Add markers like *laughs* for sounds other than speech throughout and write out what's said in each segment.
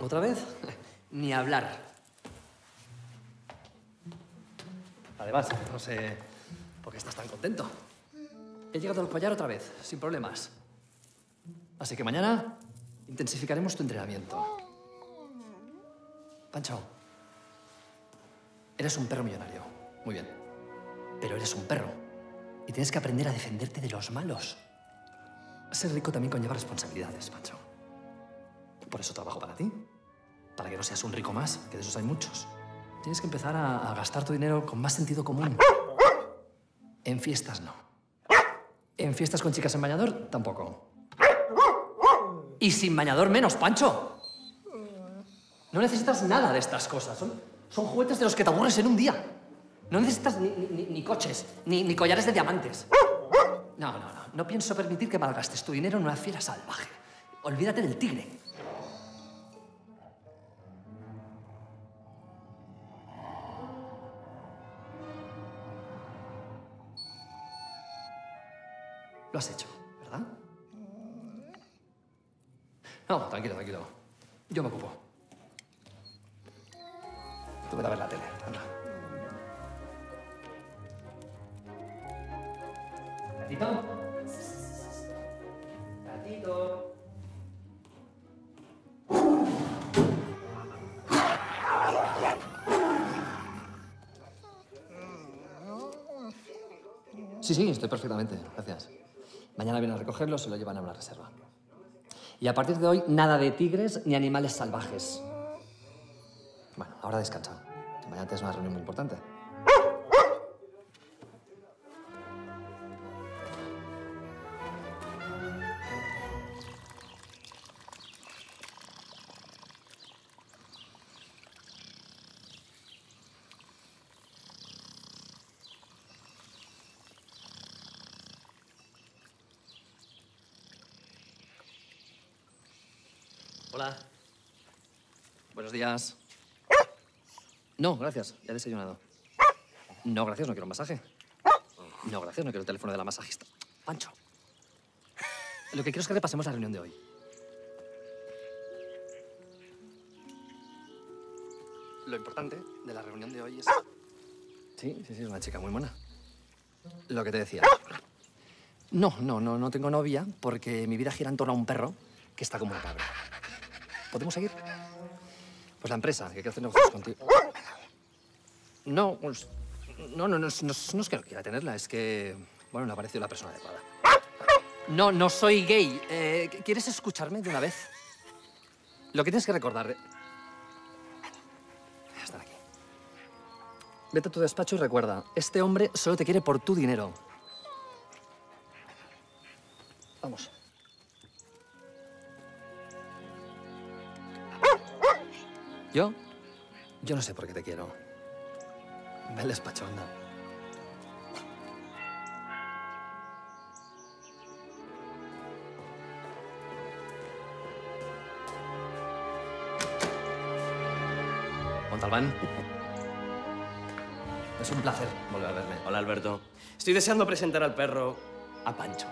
¿Otra vez? Ni hablar. Además, no sé por qué estás tan contento. He llegado al collar otra vez, sin problemas. Así que mañana intensificaremos tu entrenamiento. Pancho, eres un perro millonario. Muy bien. Pero eres un perro. Y tienes que aprender a defenderte de los malos. Ser rico también conlleva responsabilidades, Pancho. Por eso trabajo para ti. Para que no seas un rico más, que de esos hay muchos. Tienes que empezar a, gastar tu dinero con más sentido común. En fiestas no. En fiestas con chicas en bañador tampoco. Y sin bañador menos, Pancho. No necesitas nada de estas cosas. Son, son juguetes de los que te aburres en un día. No necesitas ni, ni- ni coches, ni, ni collares de diamantes. No, no, no. No pienso permitir que malgastes tu dinero en una fiera salvaje. Olvídate del tigre. Lo has hecho, ¿verdad? No, tranquilo, tranquilo. Yo me ocupo. Tú vete a ver la tele, anda. Gatito. Gatito. Sí, sí, estoy perfectamente. Gracias. Mañana vienen a recogerlo, se lo llevan a una reserva. Y a partir de hoy, nada de tigres ni animales salvajes. Bueno, ahora descansa. Mañana tienes una reunión muy importante. No, gracias. Ya he desayunado. No, gracias. No quiero un masaje. No, gracias. No quiero el teléfono de la masajista. Pancho. Lo que quiero es que repasemos la reunión de hoy. Lo importante de la reunión de hoy es... Sí, sí, sí, es una chica muy buena. Lo que te decía. No, no, no, no tengo novia porque mi vida gira en torno a un perro que está como una cabra. ¿Podemos seguir? Pues la empresa que quiere hacer negocios contigo. No, pues, no, no, no, no, es- que no quiera tenerla, es que, bueno, no ha parecido la persona adecuada. No, no soy gay. Eh, ¿Quieres escucharme de una vez? Lo que tienes que recordar... Están aquí. Vete a tu despacho y recuerda, este hombre solo te quiere por tu dinero. Vamos. ¿Yo? Yo no sé por qué te quiero. Despacho, anda. Montalbán. Es un placer volver a verle. Hola, Alberto. Estoy deseando presentar al perro a Pancho,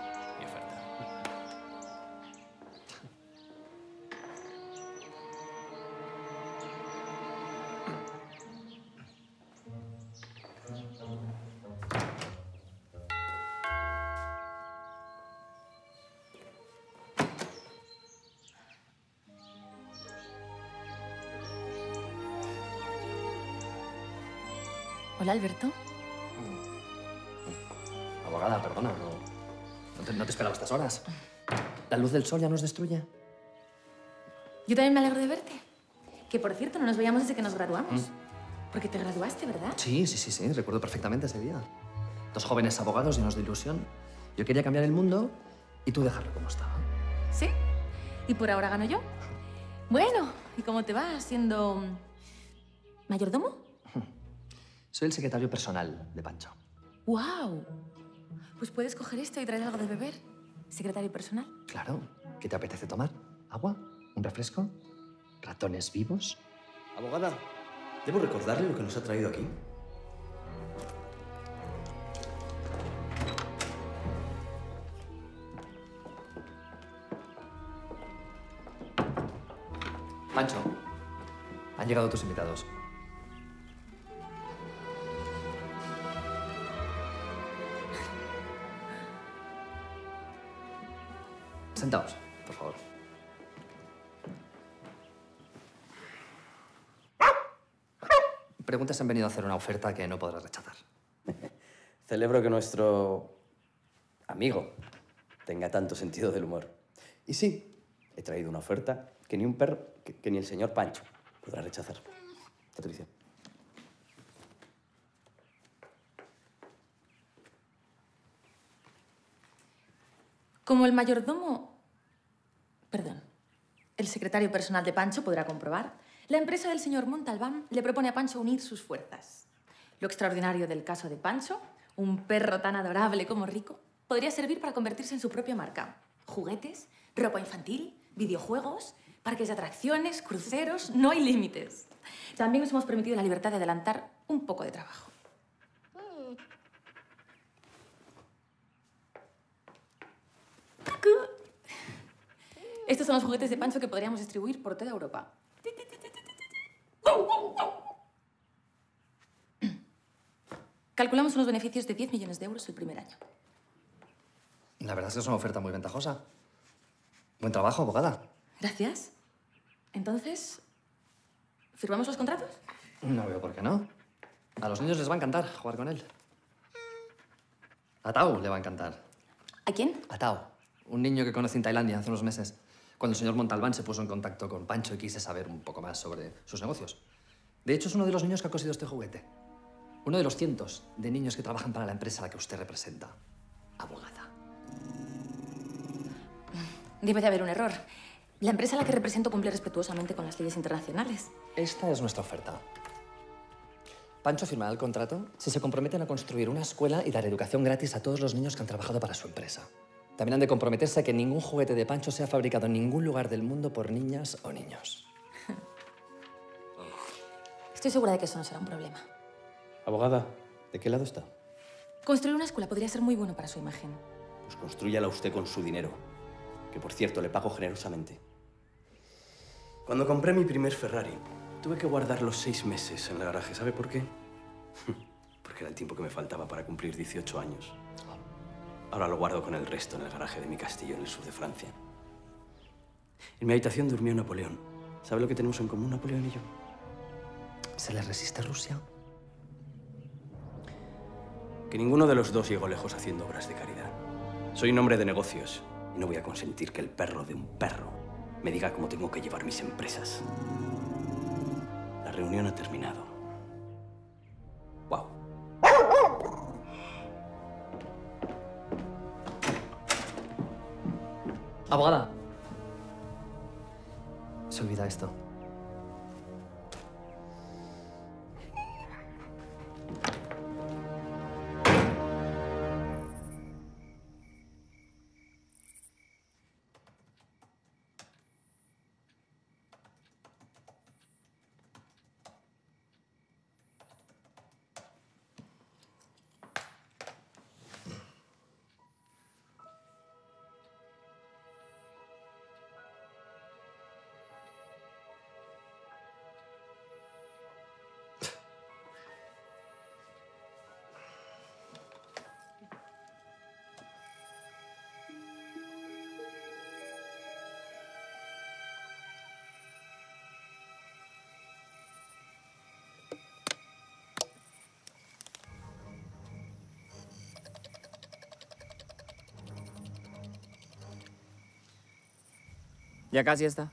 Hola, Alberto. Abogada, perdona, no, no, te, no te esperaba estas horas. ¿La luz del sol ya nos destruye? Yo también me alegro de verte. Que, por cierto, no nos veíamos desde que nos graduamos. Porque te graduaste, ¿verdad? Sí, sí, sí, sí, recuerdo perfectamente ese día. Dos jóvenes abogados llenos de ilusión. Yo quería cambiar el mundo y tú dejarlo como estaba. Sí. Y por ahora gano yo. Bueno, ¿Y cómo te va siendo mm, mayordomo? Soy el secretario personal de Pancho. ¡Wow! Pues puedes coger esto y traer algo de beber. Secretario personal. Claro. ¿Qué te apetece tomar? ¿Agua? ¿Un refresco? ¿Ratones vivos? Abogada, ¿debo recordarle lo que nos ha traído aquí? Pancho, han llegado tus invitados. Sentaos, por favor. Preguntas han venido a hacer una oferta que no podrás rechazar. *laughs* Celebro que nuestro amigo tenga tanto sentido del humor. Y sí, he traído una oferta que ni un perro, que, ni el señor Pancho podrá rechazar. Patricia. Como el mayordomo... Perdón. El secretario personal de Pancho podrá comprobar, la empresa del señor Montalbán le propone a Pancho unir sus fuerzas. Lo extraordinario del caso de Pancho, un perro tan adorable como rico, podría servir para convertirse en su propia marca. Juguetes, ropa infantil, videojuegos, parques de atracciones, cruceros, no hay límites. También nos hemos permitido la libertad de adelantar un poco de trabajo. Estos son los juguetes de Pancho que podríamos distribuir por toda Europa. Calculamos unos beneficios de 10 millones de euros el primer año. La verdad es que es una oferta muy ventajosa. Buen trabajo, abogada. Gracias. Entonces, ¿firmamos los contratos? No veo por qué no. A los niños les va a encantar jugar con él. A Tao le va a encantar. ¿A quién? A Tao, un niño que conocí en Tailandia hace unos meses, cuando el señor Montalbán se puso en contacto con Pancho y quise saber un poco más sobre sus negocios. De hecho, es uno de los niños que ha cosido este juguete. Uno de los cientos de niños que trabajan para la empresa a la que usted representa. Abogada. Debe de haber un error. La empresa a la que represento cumple respetuosamente con las leyes internacionales. Esta es nuestra oferta. Pancho firmará el contrato si se comprometen a construir una escuela y dar educación gratis a todos los niños que han trabajado para su empresa. También han de comprometerse a que ningún juguete de Pancho sea fabricado en ningún lugar del mundo por niñas o niños. *laughs* Estoy segura de que eso no será un problema. Abogada, ¿de qué lado está? Construir una escuela podría ser muy bueno para su imagen. Pues construyala usted con su dinero, que por cierto le pago generosamente. Cuando compré mi primer Ferrari, tuve que guardarlo seis meses en el garaje. ¿Sabe por qué? *laughs* Porque era el tiempo que me faltaba para cumplir 18 años. Ahora lo guardo con el resto en el garaje de mi castillo en el sur de Francia. En mi habitación durmió Napoleón. ¿Sabe lo que tenemos en común Napoleón y yo? ¿Se le resiste Rusia? Que ninguno de los dos llegó lejos haciendo obras de caridad. Soy un hombre de negocios y no voy a consentir que el perro de un perro me diga cómo tengo que llevar mis empresas. La reunión ha terminado. Abogada. Se olvida esto. Ya casi está.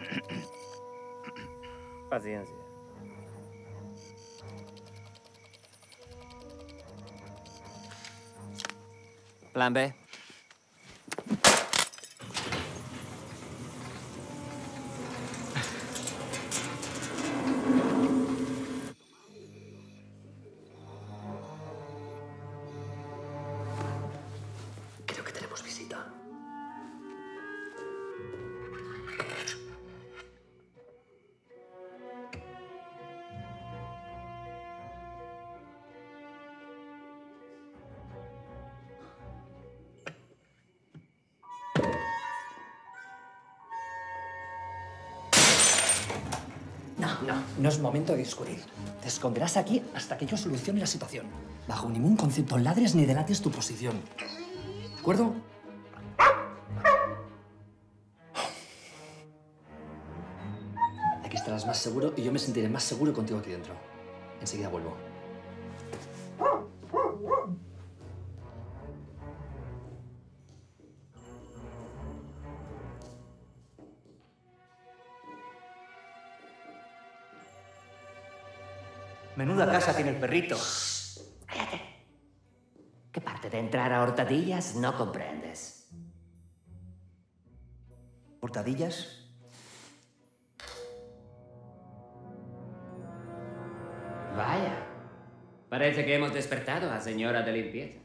*coughs* Paciencia. Plan B. No, es momento de discutir. Te esconderás aquí hasta que yo solucione la situación. Bajo ningún concepto ladres ni delates tu posición. ¿De acuerdo? Aquí estarás más seguro y yo me sentiré más seguro contigo aquí dentro. Enseguida vuelvo. Perrito. Cállate. ¿Qué parte de entrar a Hortadillas no comprendes? ¿Hurtadillas? Vaya. Parece que hemos despertado a señora de limpieza.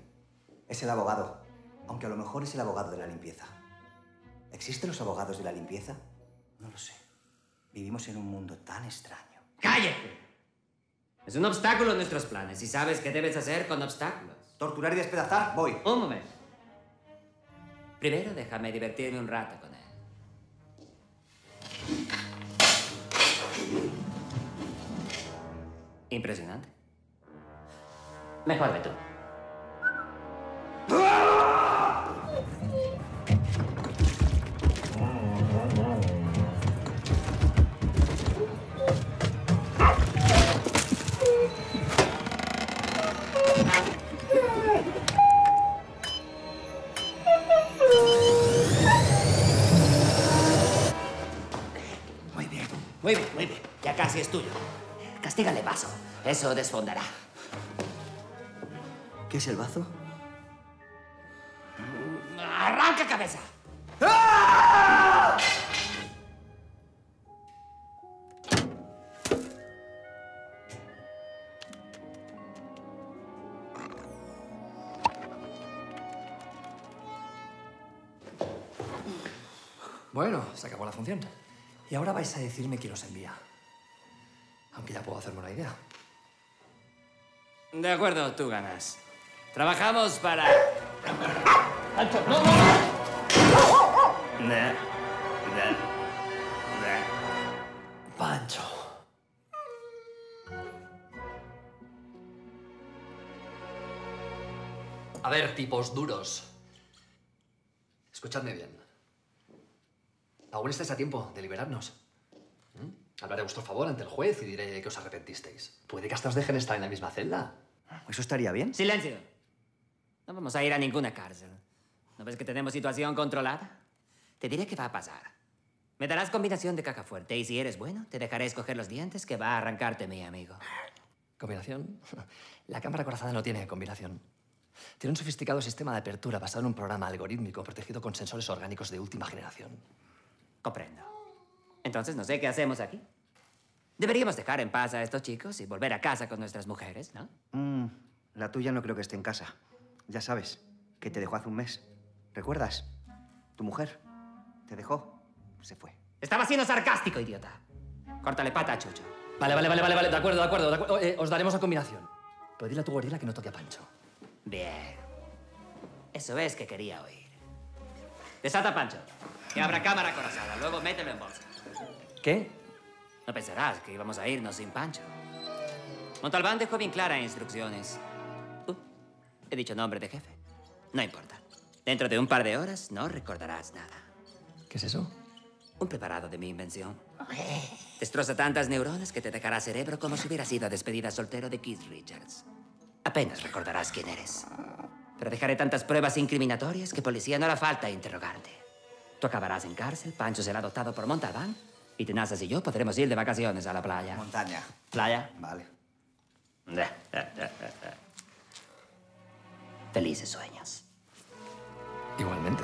Es el abogado, aunque a lo mejor es el abogado de la limpieza. ¿Existen los abogados de la limpieza? No lo sé. Vivimos en un mundo tan extraño. ¡Cállate! Es un obstáculo en nuestros planes y sabes qué debes hacer con obstáculos. Torturar y despedazar, voy. Un momento. Primero déjame divertirme un rato con él. Impresionante. Mejor ve tú. Muy bien, muy bien. Ya casi es tuyo. Castígale paso. Eso desfondará. ¿Qué es el bazo? ¡Arranca cabeza! Bueno, se acabó la función. Y ahora vais a decirme quién os envía. Aunque ya puedo hacerme una idea. De acuerdo, tú ganas. Trabajamos para... Pancho. A ver, tipos duros. Escuchadme bien. Aún estáis a tiempo de liberarnos. ¿Mm? Hablaré a vuestro favor ante el juez y diré que os arrepentisteis. Puede que hasta os dejen estar en la misma celda. ¿Eso estaría bien? Silencio. No vamos a ir a ninguna cárcel. ¿No ves que tenemos situación controlada? Te diré qué va a pasar. Me darás combinación de caja fuerte y si eres bueno, te dejaré escoger los dientes que va a arrancarte mi amigo. ¿Combinación? *laughs* La cámara corazada no tiene combinación. Tiene un sofisticado sistema de apertura basado en un programa algorítmico protegido con sensores orgánicos de última generación. Comprendo. Entonces no sé qué hacemos aquí. Deberíamos dejar en paz a estos chicos y volver a casa con nuestras mujeres, ¿no? Mm, la tuya no creo que esté en casa. Ya sabes, que te dejó hace un mes. ¿Recuerdas? Tu mujer te dejó, se fue. Estaba siendo sarcástico, idiota. Córtale pata, a Chucho. Vale, vale, vale, vale, vale, de acuerdo, de acuerdo. De acuerdo. Eh, os daremos la combinación. Pero dile a tu gorila que no toque a Pancho. Bien. Eso es que quería oír. Desata, Pancho. Que abra cámara corazada. Luego mételo en bolsa. ¿Qué? No pensarás que íbamos a irnos sin Pancho. Montalbán dejó bien claras instrucciones. Uh, he dicho nombre de jefe. No importa. Dentro de un par de horas no recordarás nada. ¿Qué es eso? Un preparado de mi invención. Destroza tantas neuronas que te dejará cerebro como si hubieras sido despedida soltero de Keith Richards. Apenas recordarás quién eres. Pero dejaré tantas pruebas incriminatorias que policía no hará falta interrogarte. Tú acabarás en cárcel, Pancho será adoptado por Montalbán y Tenazas y yo podremos ir de vacaciones a la playa. Montaña. ¿Playa? Vale. Felices sueños. Igualmente.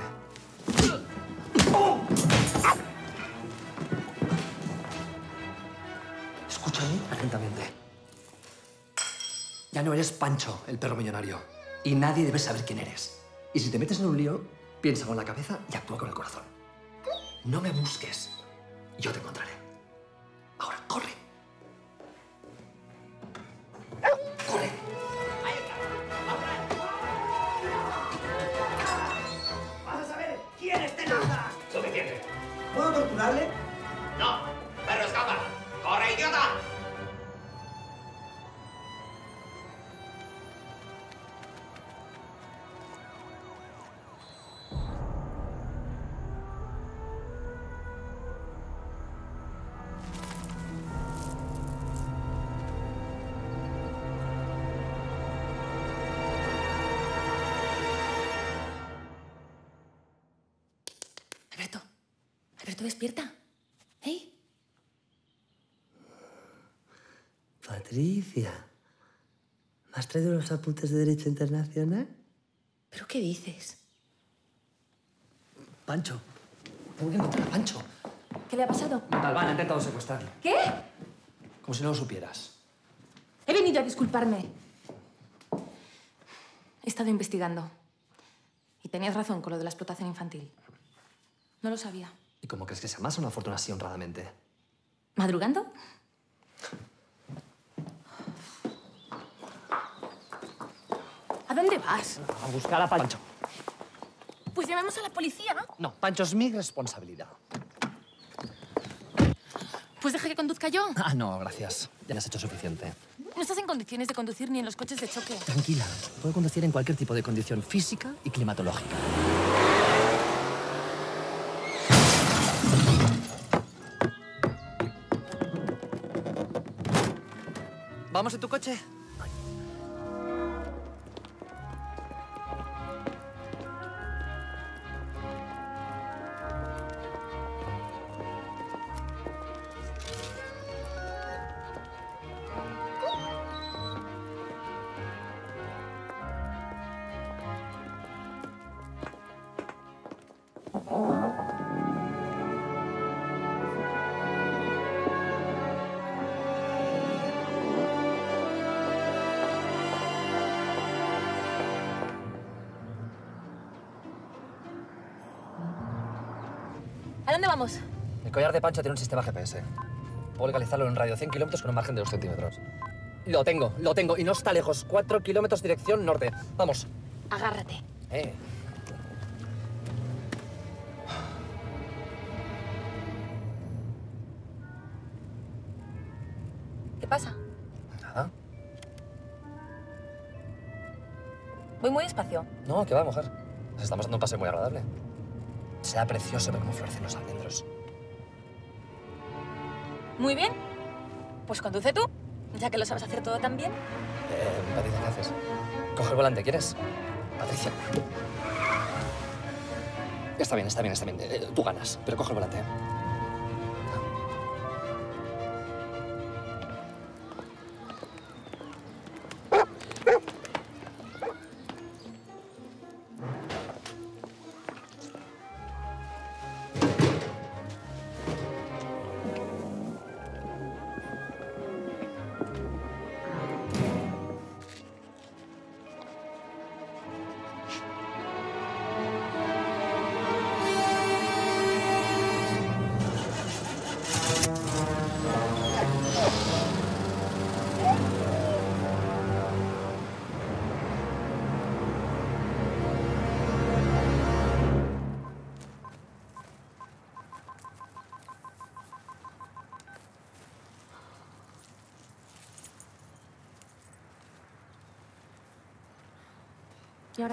Escúchame atentamente. Ya no eres Pancho, el perro millonario. Y nadie debe saber quién eres. Y si te metes en un lío, piensa con la cabeza y actúa con el corazón. No me busques. Yo te encontraré. Patricia, ¿me has traído los apuntes de Derecho Internacional? ¿Pero qué dices? Pancho. Tengo que encontrar a Pancho. ¿Qué le ha pasado? Montalbán ha intentado secuestrarlo. ¿Qué? Como si no lo supieras. He venido a disculparme. He estado investigando. Y tenías razón con lo de la explotación infantil. No lo sabía. ¿Y cómo crees que se amasa una fortuna así honradamente? ¿Madrugando? Dónde vas? A buscar a Pancho. Pues llamemos a la policía. No, Pancho es mi responsabilidad. Pues deja que conduzca yo. Ah, no, gracias. Ya me has hecho suficiente. No estás en condiciones de conducir ni en los coches de choque. Tranquila, puedo conducir en cualquier tipo de condición física y climatológica. ¿Vamos en tu coche? ¿A dónde vamos? El collar de Pancho tiene un sistema GPS. Puedo localizarlo en un radio de 100 kilómetros con un margen de 2 centímetros. Lo tengo, lo tengo. Y no está lejos. 4 kilómetros dirección norte. Vamos. Agárrate. Eh. ¿Qué pasa? Nada. Voy muy despacio. No, que va, mujer. Nos estamos dando un paseo muy agradable. Será precioso ver cómo florecen los almendros. Muy bien. Pues conduce tú, ya que lo sabes hacer todo tan bien. Eh, Patricia, ¿qué haces? Coge el volante, ¿quieres? Patricia. Está bien, está bien, está bien. Eh, tú ganas, pero coge el volante.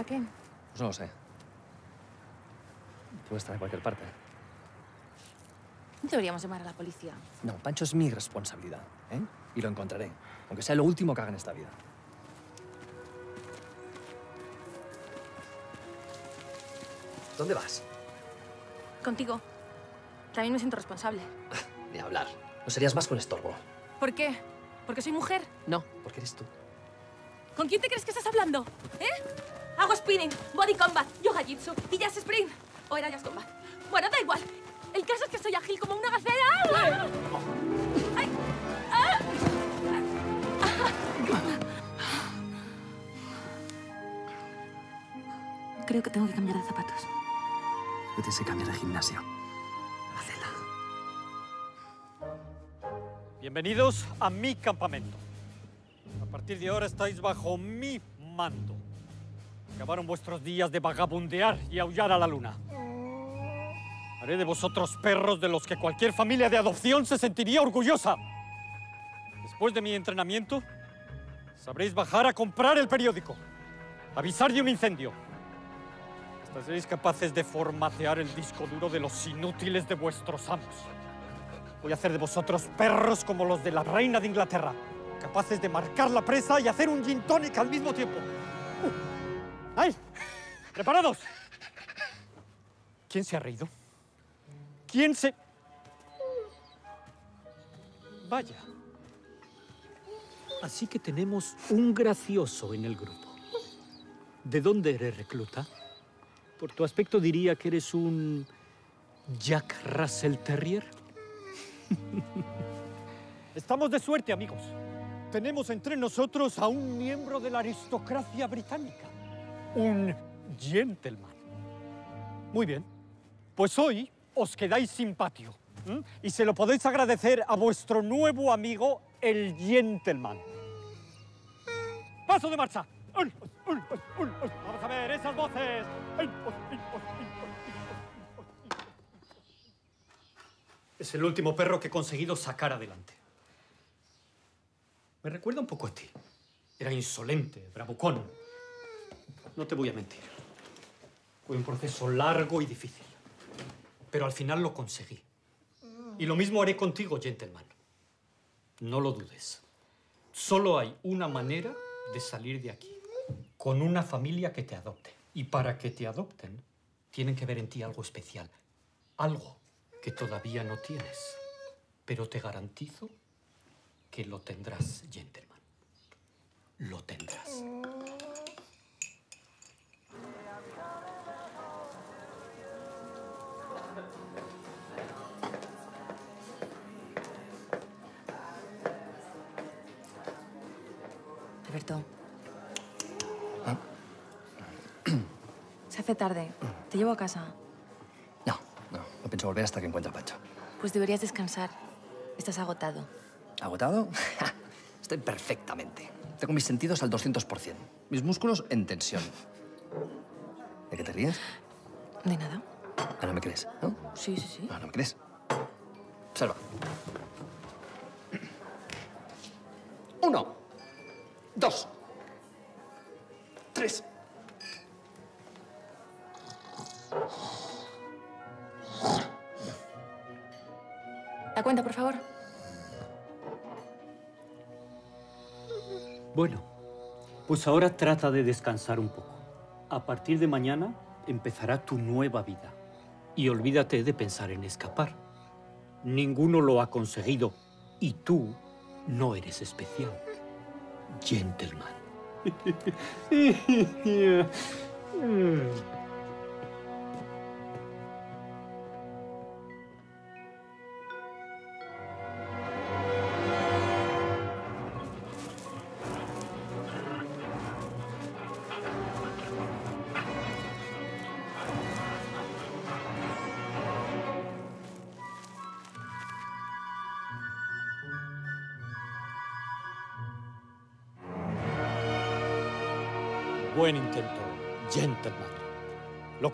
¿Eh? ¿Y ahora qué? Pues no lo sé. Puede estar en cualquier parte. Deberíamos llamar a la policía. No, Pancho es mi responsabilidad, ¿eh? Y lo encontraré, aunque sea lo último que haga en esta vida. ¿Dónde vas? Contigo. También me siento responsable. *laughs* Ni hablar. No serías más con estorbo. ¿Por qué? ¿Porque soy mujer? No, porque eres tú. ¿Con quién te crees que estás hablando? ¿Eh? Hago spinning, body combat, yoga jitsu y jazz sprint. O era jazz combat. Bueno, da igual. El caso es que soy ágil como una gacela. ¡Ay! ¡Ah! Creo que tengo que cambiar de zapatos. Tienes que cambiar de gimnasio. Hacela. Bienvenidos a mi campamento. A partir de ahora estáis bajo mi mando. Acabaron vuestros días de vagabundear y aullar a la luna. Haré de vosotros perros de los que cualquier familia de adopción se sentiría orgullosa. Después de mi entrenamiento, sabréis bajar a comprar el periódico, avisar de un incendio. Hasta seréis capaces de formatear el disco duro de los inútiles de vuestros amos. Voy a hacer de vosotros perros como los de la reina de Inglaterra, capaces de marcar la presa y hacer un gin tonic al mismo tiempo. Uh. ¡Ay! ¡Preparados! ¿Quién se ha reído? ¿Quién se...? Vaya. Así que tenemos un gracioso en el grupo. ¿De dónde eres recluta? Por tu aspecto diría que eres un Jack Russell Terrier. *laughs* Estamos de suerte, amigos. Tenemos entre nosotros a un miembro de la aristocracia británica. Un gentleman. Muy bien. Pues hoy os quedáis sin patio. Y se lo podéis agradecer a vuestro nuevo amigo, el gentleman. ¡Paso de marcha! Vamos a ver esas voces. Es el último perro que he conseguido sacar adelante. Me recuerda un poco a ti. Era insolente, bravucón. No te voy a mentir. Fue un proceso largo y difícil. Pero al final lo conseguí. Y lo mismo haré contigo, gentleman. No lo dudes. Solo hay una manera de salir de aquí. Con una familia que te adopte. Y para que te adopten, tienen que ver en ti algo especial. Algo que todavía no tienes. Pero te garantizo que lo tendrás, gentleman. Lo tendrás. Alberto. Se hace tarde. Te llevo a casa. No, no, no pienso volver hasta que encuentre a Pancho. Pues deberías descansar. Estás agotado. ¿Agotado? *laughs* Estoy perfectamente. Tengo mis sentidos al 200%. Mis músculos en tensión. ¿De qué te ríes? De nada. Ah, no me crees, ¿no? Sí, sí, sí. No, no me crees. Observa. *clears throat* Uno. Dos. Tres. La cuenta, por favor. Bueno, pues ahora trata de descansar un poco. A partir de mañana empezará tu nueva vida. Y olvídate de pensar en escapar. Ninguno lo ha conseguido y tú no eres especial. Gentleman. *laughs* Buen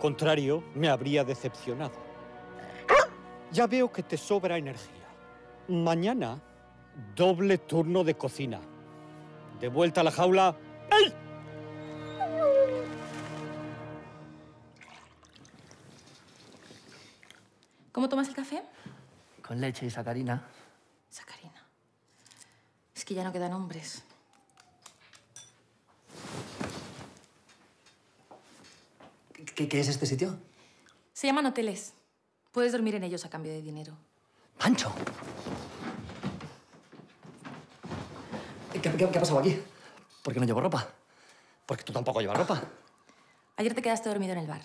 contrario me habría decepcionado. Ya veo que te sobra energía. Mañana, doble turno de cocina. De vuelta a la jaula. ¡Ey! ¿Cómo tomas el café? Con leche y sacarina. Sacarina. Es que ya no quedan hombres. ¿Qué, qué es este sitio? Se llaman hoteles. Puedes dormir en ellos a cambio de dinero. ¡Pancho! ¿Qué, qué, qué ha pasado aquí? ¿Por qué no llevo ropa? Porque tú tampoco llevas ropa. Ayer te quedaste dormido en el bar.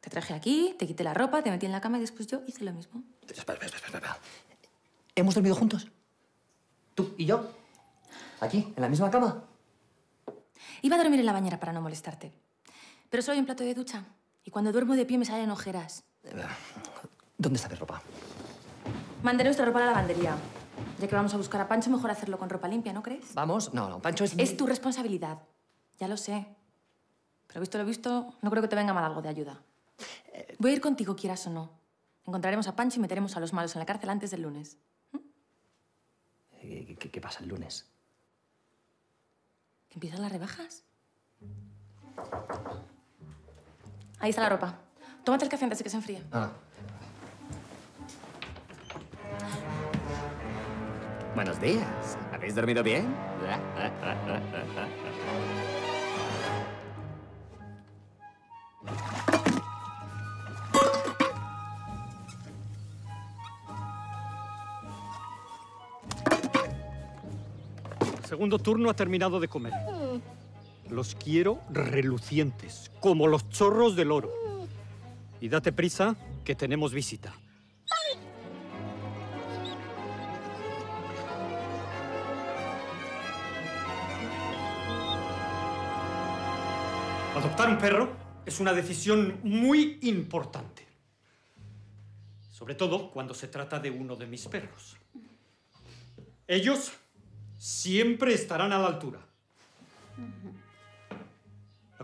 Te traje aquí, te quité la ropa, te metí en la cama y después yo hice lo mismo. Espera, espera, espera, espera. ¿Hemos dormido juntos? ¿Tú y yo? ¿Aquí? ¿En la misma cama? Iba a dormir en la bañera para no molestarte. Pero solo hay un plato de ducha. Y cuando duermo de pie me salen ojeras. ¿Dónde está mi ropa? Mandaré nuestra ropa a la lavandería. Ya que vamos a buscar a Pancho, mejor hacerlo con ropa limpia, ¿no crees? ¿Vamos? No, no, Pancho es... Es tu responsabilidad. Ya lo sé. Pero visto lo visto, no creo que te venga mal algo de ayuda. Voy a ir contigo, quieras o no. Encontraremos a Pancho y meteremos a los malos en la cárcel antes del lunes. ¿Qué, qué- qué pasa el lunes? ¿Que empiezan las rebajas? Ahí está la ropa. Tómate el café antes de que se enfríe. Ah. Buenos días. ¿Habéis dormido bien? segundo turno ha terminado de comer. Los quiero relucientes, como los chorros del oro. Y date prisa, que tenemos visita. Adoptar un perro es una decisión muy importante. Sobre todo cuando se trata de uno de mis perros. Ellos siempre estarán a la altura.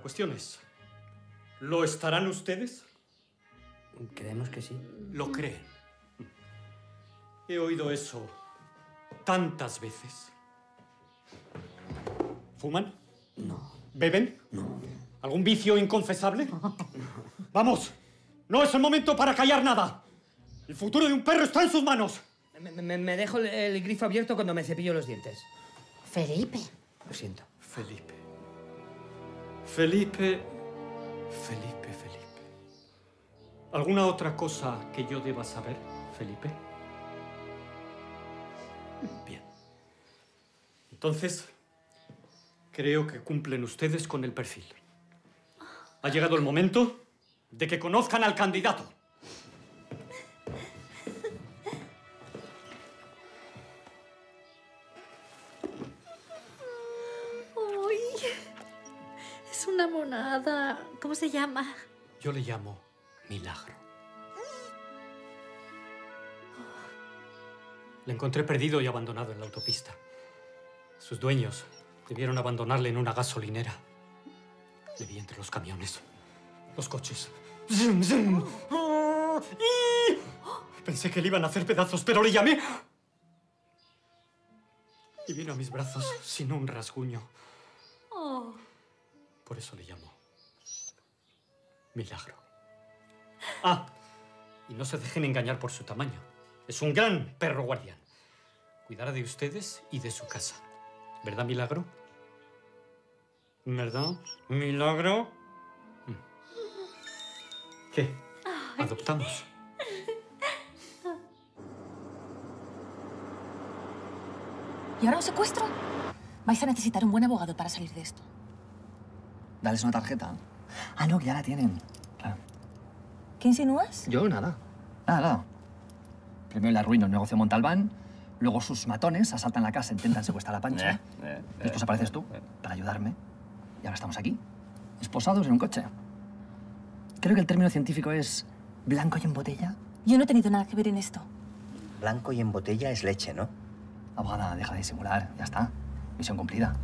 Cuestión es, ¿lo estarán ustedes? Creemos que sí. Lo creen. He oído eso tantas veces. ¿Fuman? No. ¿Beben? No. ¿Algún vicio inconfesable? *laughs* Vamos, no es el momento para callar nada. El futuro de un perro está en sus manos. Me, me- me dejo el, el grifo abierto cuando me cepillo los dientes. Felipe. Lo siento. Felipe. Felipe. Felipe, Felipe. ¿Alguna otra cosa que yo deba saber, Felipe? Bien. Entonces, creo que cumplen ustedes con el perfil. Ha llegado el momento de que conozcan al candidato. Es una monada. ¿Cómo se llama? Yo le llamo Milagro. Le encontré perdido y abandonado en la autopista. Sus dueños debieron abandonarle en una gasolinera. Le vi entre los camiones, los coches. Pensé que le iban a hacer pedazos, pero le llamé. Y vino a mis brazos sin un rasguño. Oh, Por eso le llamo Milagro. Ah, y no se dejen engañar por su tamaño. Es un gran perro guardián. Cuidará de ustedes y de su casa. ¿Verdad, Milagro? ¿Verdad? ¿Milagro? Mm. ¿Qué? ¿Adoptamos? ¿Y ahora un secuestro? Vais a necesitar un buen abogado para salir de esto. Dales una tarjeta. Ah, no, que ya la tienen. Claro. ¿Qué insinúas? Yo nada. Nada, nada. Primero le arruino el negocio Montalbán, luego sus matones asaltan la casa e intentan secuestrar a Pancha. Después apareces tú para ayudarme. Y ahora estamos aquí, esposados en un coche. Creo que el término científico es blanco y en botella. Yo no he tenido nada que ver en esto. Blanco y en botella es leche, ¿no? Abogada, deja de disimular, ya está. Misión cumplida.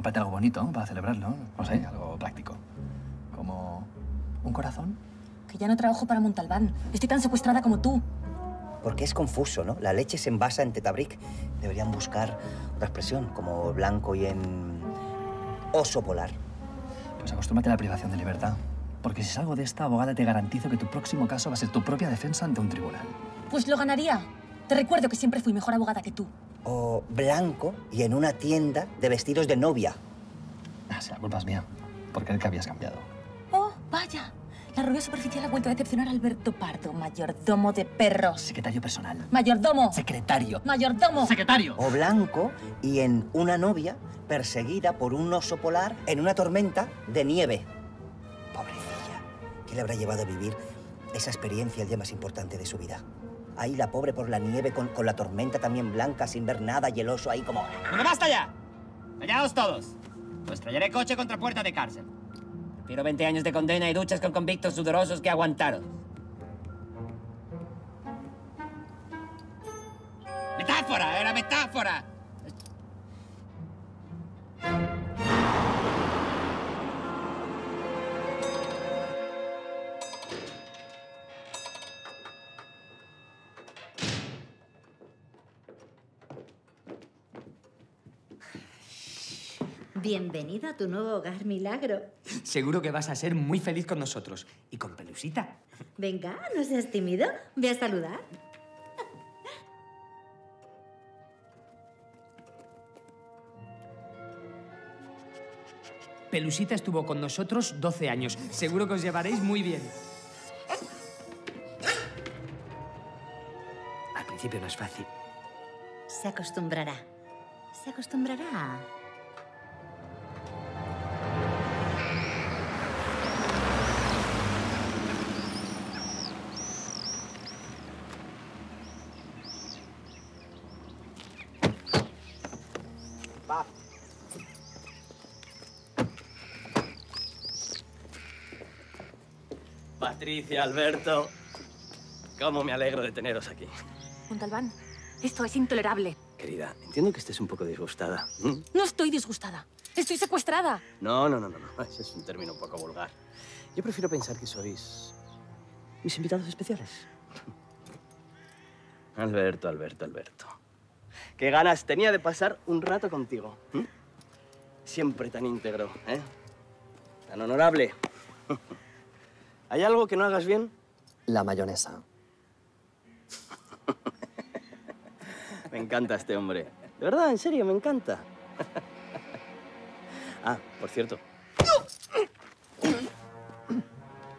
Cómprate algo bonito para celebrarlo. No sé, algo práctico. Como un corazón. Que ya no trabajo para Montalbán. Estoy tan secuestrada como tú. Porque es confuso, ¿no? La leche se envasa en tetabric. Deberían buscar otra expresión, como blanco y en oso polar. Pues acostúmate a la privación de libertad. Porque si salgo de esta, abogada, te garantizo que tu próximo caso va a ser tu propia defensa ante un tribunal. Pues lo ganaría. Te recuerdo que siempre fui mejor abogada que tú. O blanco y en una tienda de vestidos de novia. Ah, sí, la culpa es mía. Por creer que habías cambiado. Oh, vaya. La rubia superficial ha vuelto a decepcionar a Alberto Pardo, mayordomo de perros. Secretario personal. Mayordomo. Secretario. Mayordomo. Secretario. O blanco y en una novia perseguida por un oso polar en una tormenta de nieve. Pobrecilla. ¿Qué le habrá llevado a vivir esa experiencia el día más importante de su vida? Ahí la pobre por la nieve con, la tormenta también blanca sin ver nada y el oso ahí como... ¡Bueno, basta ya! ¡Callaos todos! Pues estrellaré coche contra puerta de cárcel. Prefiero 20 años de condena y duchas con convictos sudorosos que aguantaros. ¡Metáfora! ¡Era metáfora! Bienvenido a tu nuevo hogar, Milagro. Seguro que vas a ser muy feliz con nosotros. Y con Pelusita. Venga, no seas tímido. Ve a saludar. Pelusita estuvo con nosotros 12 años. Seguro que os llevaréis muy bien. Al principio no es fácil. Se acostumbrará. Se acostumbrará. Va. Patricia, Alberto. Cómo me alegro de teneros aquí. Montalbán, esto es intolerable. Querida, entiendo que estés un poco disgustada. No estoy disgustada. Estoy secuestrada. No, no, no, no, no. Ese es un término un poco vulgar. Yo prefiero pensar que sois mis invitados especiales. *laughs* Alberto, Alberto, Alberto. Qué ganas tenía de pasar un rato contigo. Siempre tan íntegro, ¿eh? Tan honorable. *laughs* ¿Hay algo que no hagas bien? La mayonesa. *laughs* Me encanta este hombre. De verdad, en serio, me encanta. *laughs* Ah, por cierto.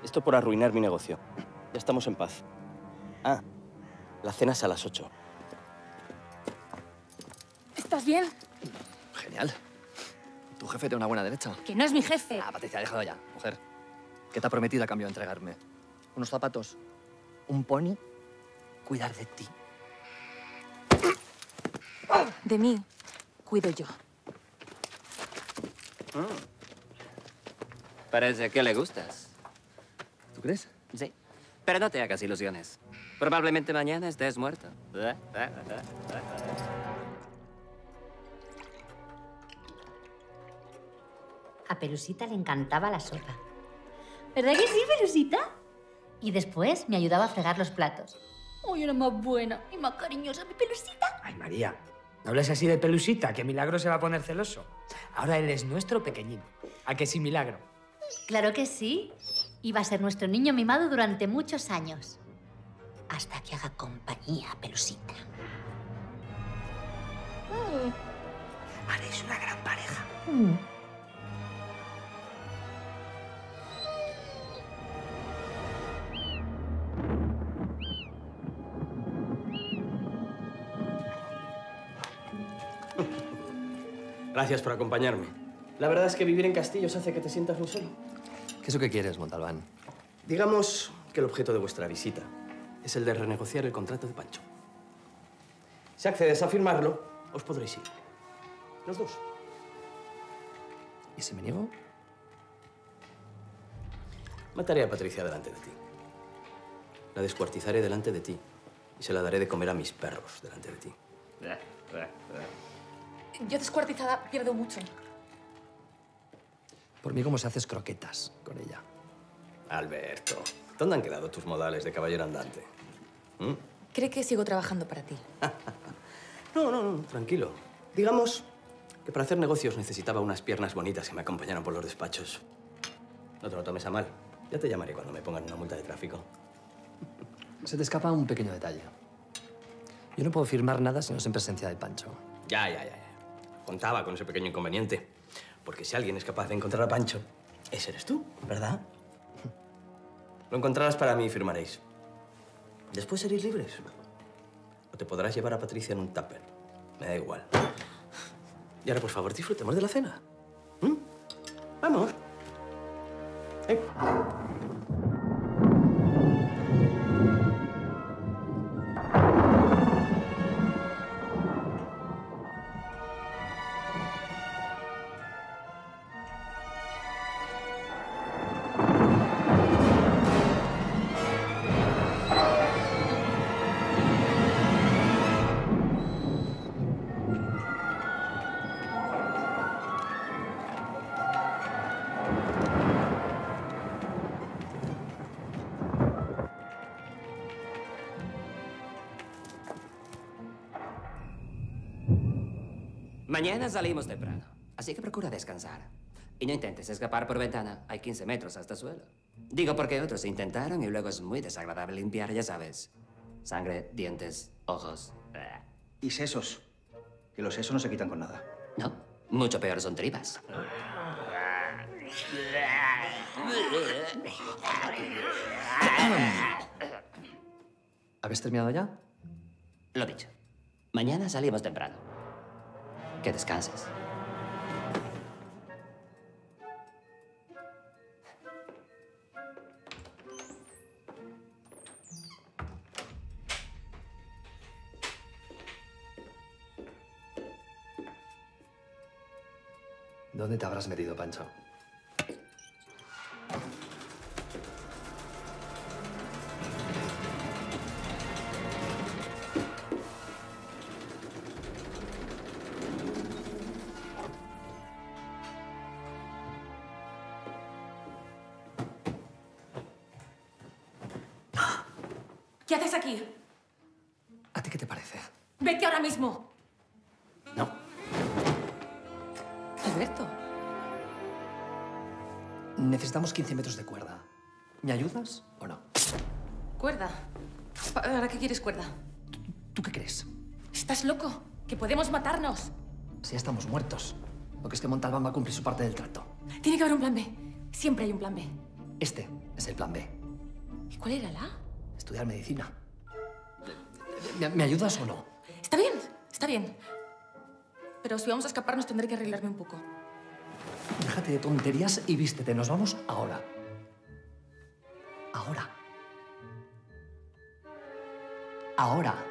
Esto por arruinar mi negocio. Ya estamos en paz. Ah, la cena es a las 8. ¿Estás bien? Genial. Tu jefe tiene una buena derecha. Que no es mi jefe. Ah, Patricia, déjalo ya, mujer. ¿Qué te ha prometido a cambio de entregarme? ¿Unos zapatos? ¿Un pony? Cuidar de ti. De mí, cuido yo. Parece que le gustas. ¿Tú crees? Sí. Pero no te hagas ilusiones. Probablemente mañana estés muerto. *laughs* Pelusita le encantaba la sopa. ¿Verdad que sí, Pelusita? Y después me ayudaba a fregar los platos. ¡Ay, era más buena y más cariñosa mi Pelusita! Ay, María, no hables así de pelusita, que Milagro se va a poner celoso. Ahora él es nuestro pequeñín. ¿A que sí, Milagro? Claro que sí. Iba a ser nuestro niño mimado durante muchos años. Hasta que haga compañía a Pelusita. Haréis una gran pareja. Gracias por acompañarme. La verdad es que vivir en castillos hace que te sientas muy solo. ¿Qué es lo que quieres, Montalbán? Digamos que el objeto de vuestra visita es el de renegociar el contrato de Pancho. Si accedes a firmarlo, os podréis ir. Los dos. ¿Y si me niego? Mataré a Patricia delante de ti. La descuartizaré delante de ti. Y se la daré de comer a mis perros delante de ti. Yo descuartizada pierdo mucho. Por mí, como se haces croquetas con ella. Alberto, ¿dónde han quedado tus modales de caballero andante? ¿Mm? Cree que sigo trabajando para ti. *laughs* No, no, no, tranquilo. Digamos que para hacer negocios necesitaba unas piernas bonitas que me acompañaran por los despachos. No te lo tomes a mal. Ya te llamaré cuando me pongan una multa de tráfico. *laughs* Se te escapa un pequeño detalle. Yo no puedo firmar nada si no es en presencia de Pancho. Ya, ya, ya, ya. Contaba con ese pequeño inconveniente. Porque si alguien es capaz de encontrar a Pancho, ese eres tú, ¿verdad? Lo encontrarás para mí y firmaréis. Después seréis libres. O te podrás llevar a Patricia en un tupper. Me da igual. Y ahora, por favor, disfrutemos de la cena. ¿Mm? Vamos. Eh. Mañana salimos temprano, así que procura descansar. Y no intentes escapar por ventana, hay 15 metros hasta el suelo. Digo porque otros intentaron y luego es muy desagradable limpiar, ya sabes. Sangre, dientes, ojos. Y sesos. Que los sesos no se quitan con nada. No, mucho peor son tripas. ¿Habéis terminado ya? Lo dicho. Mañana salimos temprano. Que descanses. ¿Dónde te habrás metido, Pancho? ¿Qué haces aquí? ¿A ti qué te parece? Vete ahora mismo. No. Alberto. Necesitamos 15 metros de cuerda. ¿Me ayudas o no? Cuerda. ¿Para qué quieres cuerda? ¿Tú qué crees? ¿Estás loco? Que podemos matarnos. Si ya estamos muertos. Lo que es que Montalbán va a cumplir su parte del trato. Tiene que haber un plan B. Siempre hay un plan B. Este es el plan B. ¿Y cuál era la? Estudiar medicina. ¿Me, me ayudas o no? Está bien, está bien. Pero si vamos a escaparnos tendré que arreglarme un poco. Déjate de tonterías y vístete. Nos vamos ahora. Ahora. Ahora.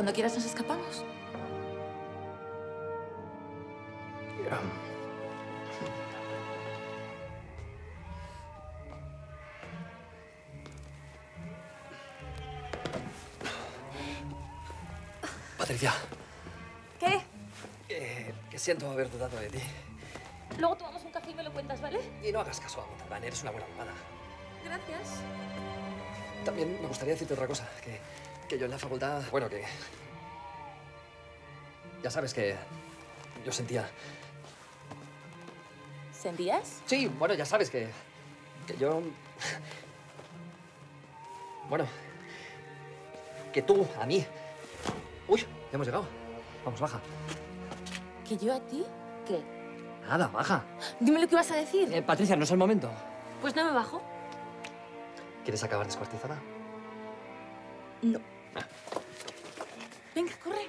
Cuando quieras nos escapamos. Patricia, ¿Qué? eh, que siento haber dudado de ti. Luego tomamos un café y me lo cuentas, ¿vale? Y no hagas caso a Montalbán, eres una buena almohada. Gracias. También me gustaría decirte otra cosa, que, que yo en la facultad, bueno, que... Ya sabes que yo sentía... ¿Sentías? Sí, bueno, ya sabes que... que yo... Bueno, que tú, a mí... Uy, ya hemos llegado. Vamos, baja. ¿Que yo a ti? ¿Qué? Nada, baja. Dime lo que vas a decir. Eh, Patricia, no es el momento. Pues no me bajo. ¿Quieres acabar descuartizada? No. Venga, corre.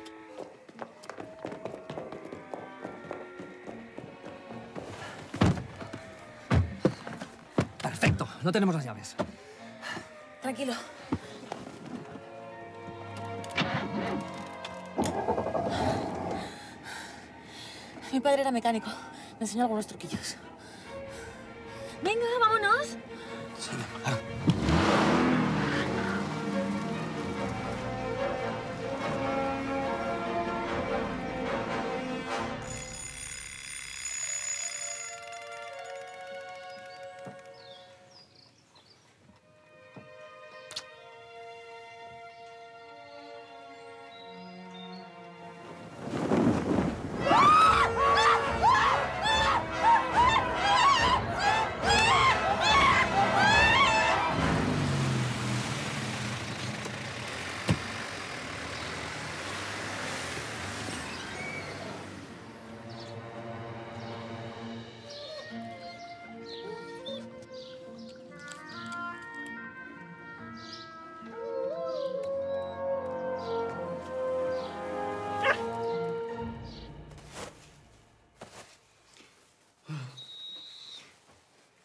Perfecto, no tenemos las llaves. Tranquilo. Mi padre era mecánico. Me enseñó algunos truquillos. Venga,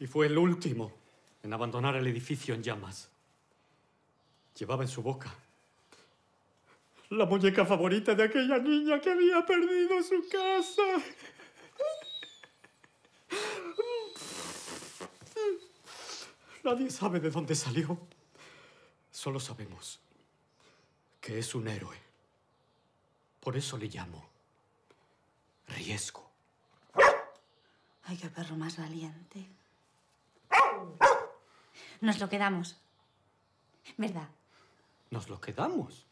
Y fue el último en abandonar el edificio en llamas. Llevaba en su boca la muñeca favorita de aquella niña que había perdido su casa. Nadie sabe de dónde salió. Solo sabemos que es un héroe. Por eso le llamo riesgo. Ay, qué perro más valiente. Nos lo quedamos. ¿Verdad? Nos lo quedamos.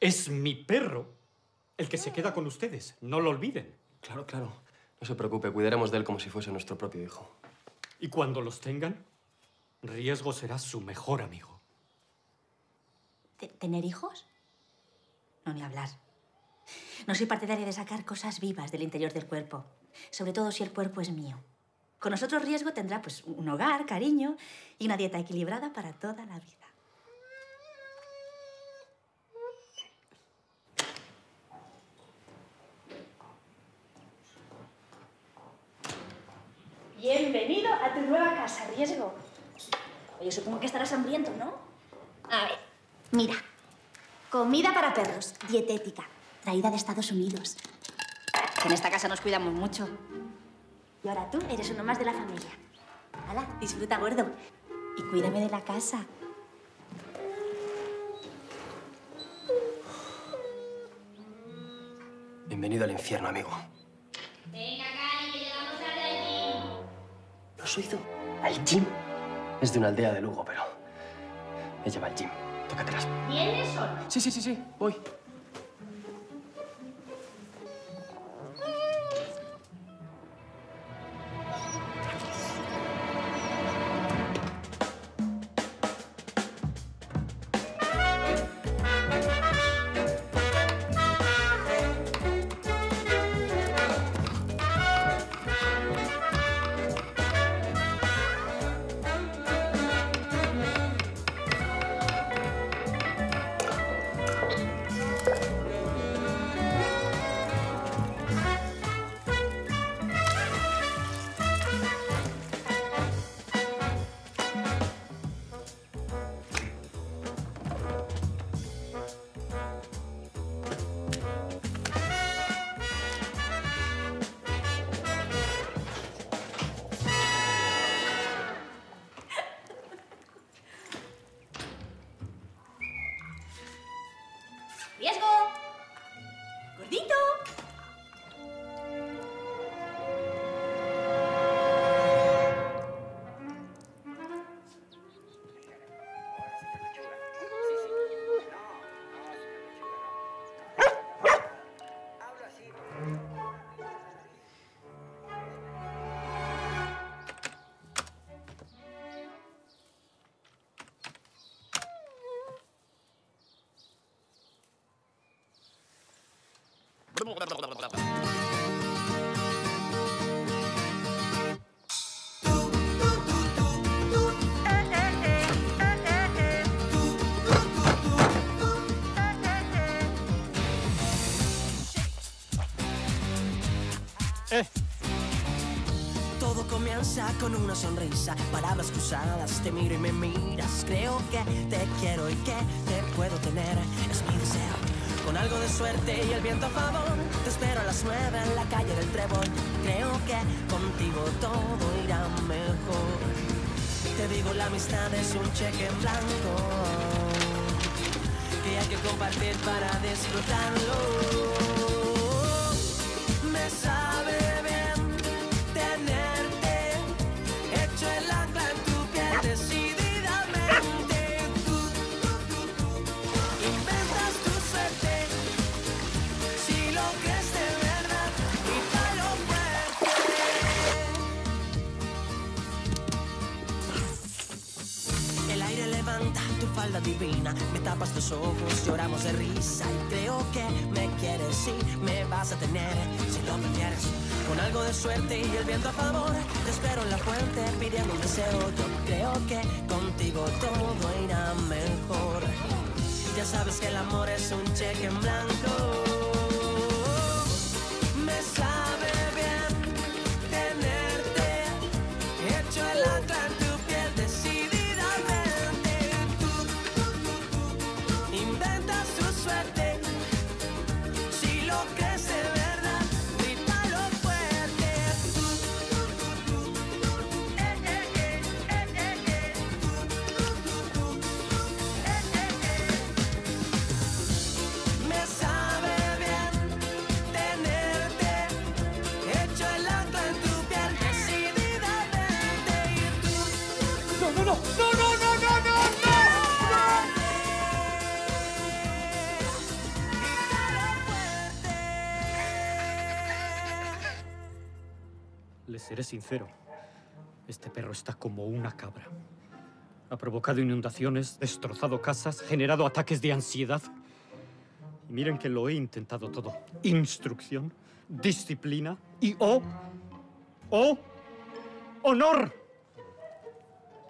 Es mi perro el que se queda con ustedes. No lo olviden. Claro, claro. No se preocupe, cuidaremos de él como si fuese nuestro propio hijo. Y cuando los tengan, Riesgo será su mejor amigo. ¿Te- ¿Tener hijos? No, ni hablar. No soy partidaria de sacar cosas vivas del interior del cuerpo, sobre todo si el cuerpo es mío. Con nosotros riesgo tendrá pues un hogar, cariño y una dieta equilibrada para toda la vida. Bienvenido a tu nueva casa, riesgo. Oye, supongo que estarás hambriento, ¿no? A ver, mira. Comida para perros, dietética, traída de Estados Unidos. Que en esta casa nos cuidamos mucho. Y ahora tú eres uno más de la familia. Hala, disfruta, gordo. Y cuídame de la casa. Bienvenido al infierno, amigo. Venga, Cari, que llegamos tarde al gym. ¿Lo has oído? Al gym. Es de una aldea de Lugo, pero... Ella va al gym. Tócatelas. ¿Vienes solo? Sí, sí, sí, sí. Voy. Con una sonrisa, palabras cruzadas, te miro y me miras. Creo que te quiero y que te puedo tener, es mi deseo. Con algo de suerte y el viento a favor, te espero a las nueve en la calle del Trébol. Creo que contigo todo irá mejor. Te digo, la amistad es un cheque en blanco que hay que compartir para disfrutarlo. Tu falda divina, me tapas los ojos, lloramos de risa y creo que me quieres y me vas a tener si lo prefieres. Con algo de suerte y el viento a favor, te espero en la fuente pidiendo un deseo. Yo creo que contigo todo irá mejor. Ya sabes que el amor es un cheque en blanco. Sincero. Este perro está como una cabra. Ha provocado inundaciones, destrozado casas, generado ataques de ansiedad. Y miren que lo he intentado todo. Instrucción, disciplina y o... o... honor.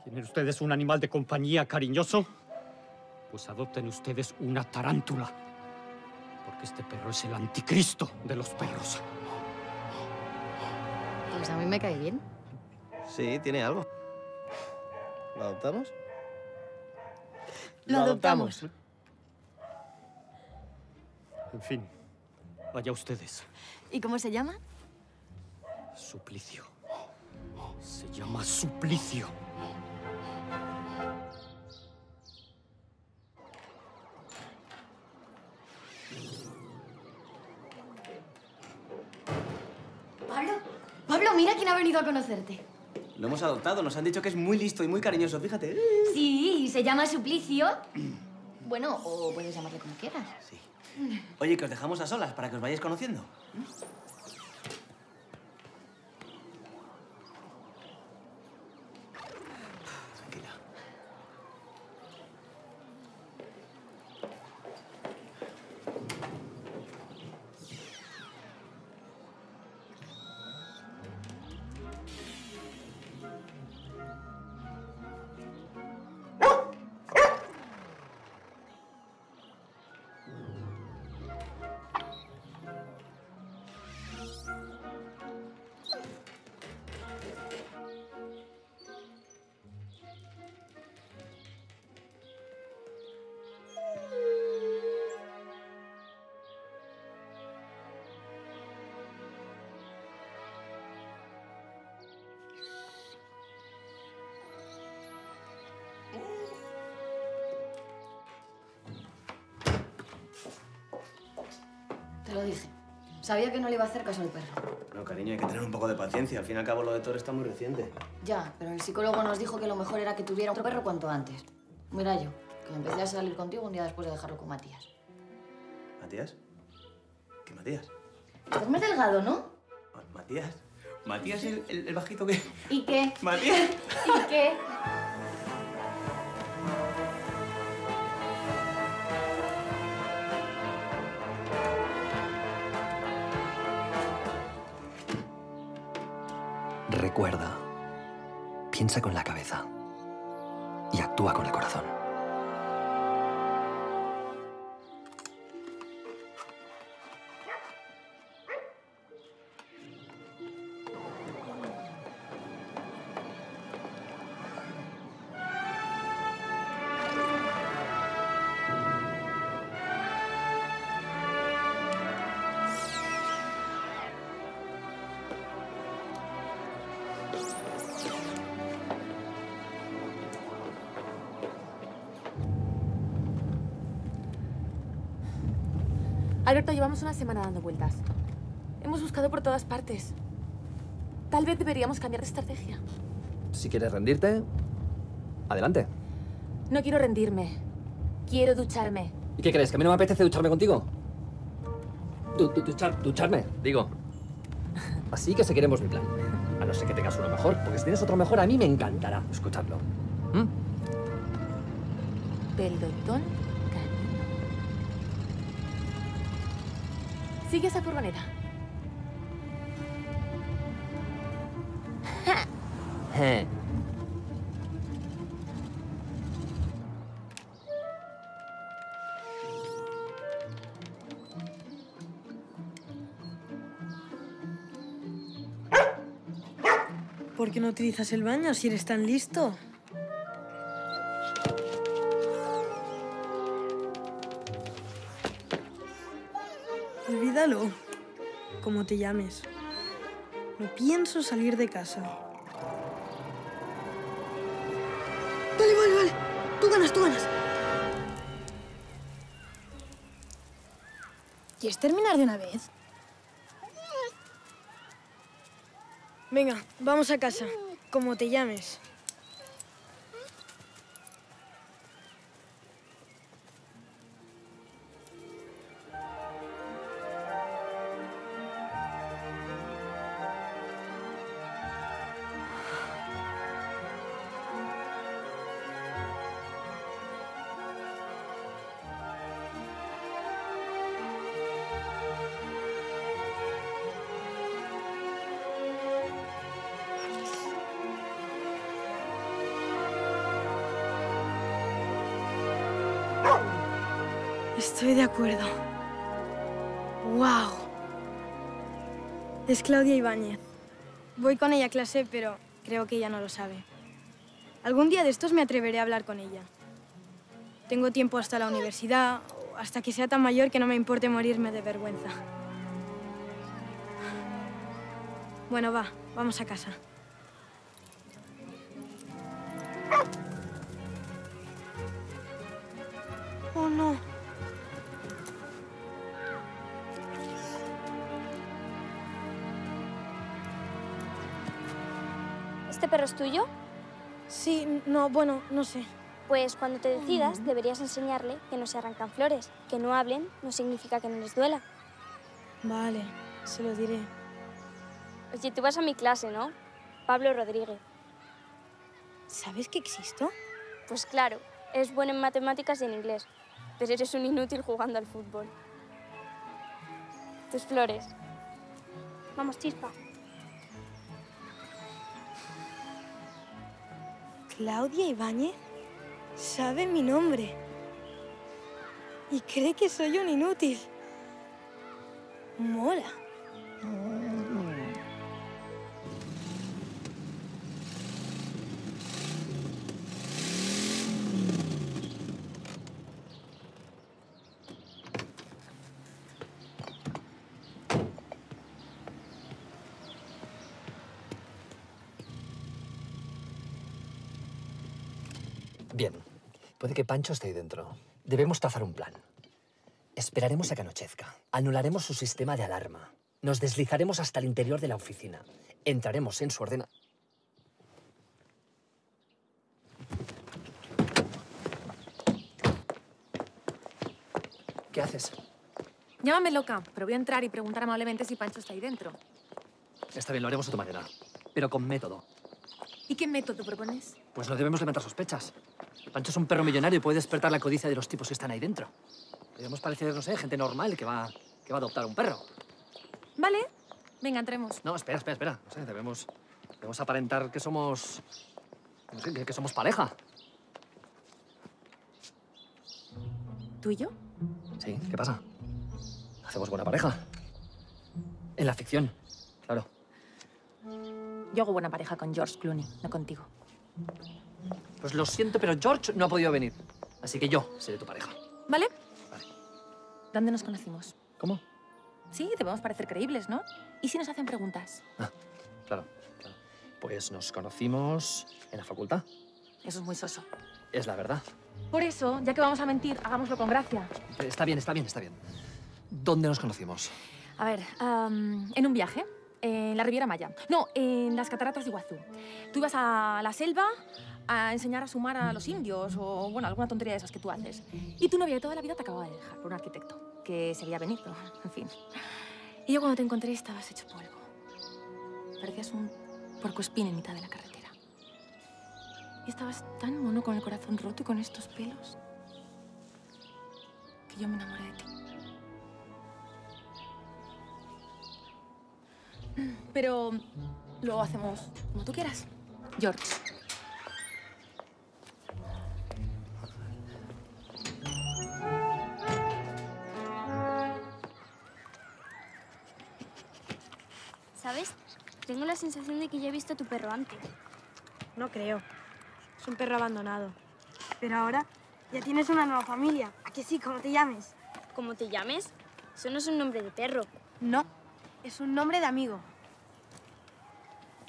¿Tienen ustedes un animal de compañía cariñoso? Pues adopten ustedes una tarántula. Porque este perro es el anticristo de los perros. Pues a mí me cae bien. Sí, tiene algo. ¿Lo adoptamos? Lo adoptamos. En fin, vaya ustedes. ¿Y cómo se llama? Suplicio. Se llama Suplicio. Pablo, Pablo, mira quién ha venido a conocerte. Lo hemos adoptado, nos han dicho que es muy listo y muy cariñoso, fíjate. Sí, se llama Suplicio. *clears throat* Bueno, o puedes llamarle como quieras. Sí. Oye, que os dejamos a solas para que os vayáis conociendo. Tranquila. Te lo dije. Sabía que no le iba a hacer caso al perro. No, cariño, hay que tener un poco de paciencia. Al fin y al cabo, lo de Thor está muy reciente. Ya, pero el psicólogo nos dijo que lo mejor era que tuviera otro perro cuanto antes. Mira yo, que empecé a salir contigo un día después de dejarlo con Matías. ¿Matías? ¿Qué Matías? Estás más delgado, ¿no? ¿Matías? ¿Matías el, el- el bajito que...? ¿Y qué? *laughs* ¿Matías? *laughs* ¿Y qué? Piensa con la cabeza y actúa con el corazón. Llevamos una semana dando vueltas. Hemos buscado por todas partes. Tal vez deberíamos cambiar de estrategia. Si quieres rendirte, adelante. No quiero rendirme. Quiero ducharme. ¿Y qué crees? ¿Que a mí no me apetece ducharme contigo? Du- du- duchar- ducharme, digo. *laughs* Así que seguiremos mi plan. A no ser que tengas uno mejor, porque si tienes otro mejor, a mí me encantará escucharlo. ¿Mm? Pelotón Sigue esa furgoneta. ¿Por qué no utilizas el baño si eres tan listo? Olvídalo, como te llames. No pienso salir de casa. Vale, vale, vale. Tú ganas, tú ganas. ¿Quieres terminar de una vez? Venga, vamos a casa. Como te llames. Acuerdo. ¡Wow! Es Claudia Ibáñez. Voy con ella a clase, pero creo que ella no lo sabe. Algún día de estos me atreveré a hablar con ella. Tengo tiempo hasta la universidad, hasta que sea tan mayor que no me importe morirme de vergüenza. Bueno, va, vamos a casa. Es tuyo? Sí, no, bueno, no sé. Pues cuando te decidas, deberías enseñarle que no se arrancan flores. Que no hablen no significa que no les duela. Vale, se lo diré. Oye, tú vas a mi clase, ¿no? Pablo Rodríguez. ¿Sabes que existo? Pues claro, es bueno en matemáticas y en inglés. Pero eres un inútil jugando al fútbol. Tus flores. Vamos, chispa. Claudia Ibáñez sabe mi nombre. Y cree que soy un inútil. Mola. Bien. Puede que Pancho esté ahí dentro. Debemos trazar un plan. Esperaremos a que anochezca. Anularemos su sistema de alarma. Nos deslizaremos hasta el interior de la oficina. Entraremos en su ordena... ¿Qué haces? Llámame loca, pero voy a entrar y preguntar amablemente si Pancho está ahí dentro. Está bien, lo haremos de tu manera. Pero con método. ¿Y qué método propones? Pues no debemos levantar sospechas. Pancho es un perro millonario y puede despertar la codicia de los tipos que están ahí dentro. Debemos parecer, no sé, gente normal que va, que va a adoptar un perro. Vale. Venga, entremos. No, espera, espera, espera. No sé, debemos, debemos aparentar que somos... no sé, que- que somos pareja. ¿Tú y yo? Sí, ¿qué pasa? Hacemos buena pareja. En la ficción, claro. Yo hago buena pareja con George Clooney, no contigo. Pues lo siento, pero George no ha podido venir. Así que yo seré tu pareja. ¿Vale? ¿Dónde nos conocimos? ¿Cómo? Sí, debemos parecer creíbles, ¿no? ¿Y si nos hacen preguntas? Claro, claro. Pues nos conocimos en la facultad. Eso es muy soso. Es la verdad. Por eso, ya que vamos a mentir, hagámoslo con gracia. Está bien, está bien, está bien. ¿Dónde nos conocimos? A ver, am, en un viaje, en la Riviera Maya. No, en las cataratas de Iguazú. Tú ibas a la selva a enseñar a sumar a los indios o, bueno, alguna tontería de esas que tú haces. Y tu novia de toda la vida te acababa de dejar por un arquitecto, que se venido, en fin. Y yo cuando te encontré estabas hecho polvo. Parecías un puercoespín en mitad de la carretera. Y estabas tan mono con el corazón roto y con estos pelos que yo me enamoré de ti. Pero lo hacemos como tú quieras. George. Tengo la sensación de que ya he visto a tu perro antes. No creo. Es un perro abandonado. Pero ahora ya tienes una nueva familia. ¿A que sí? ¿Cómo te llames? ¿Cómo te llames? Eso no es un nombre de perro. No. Es un nombre de amigo.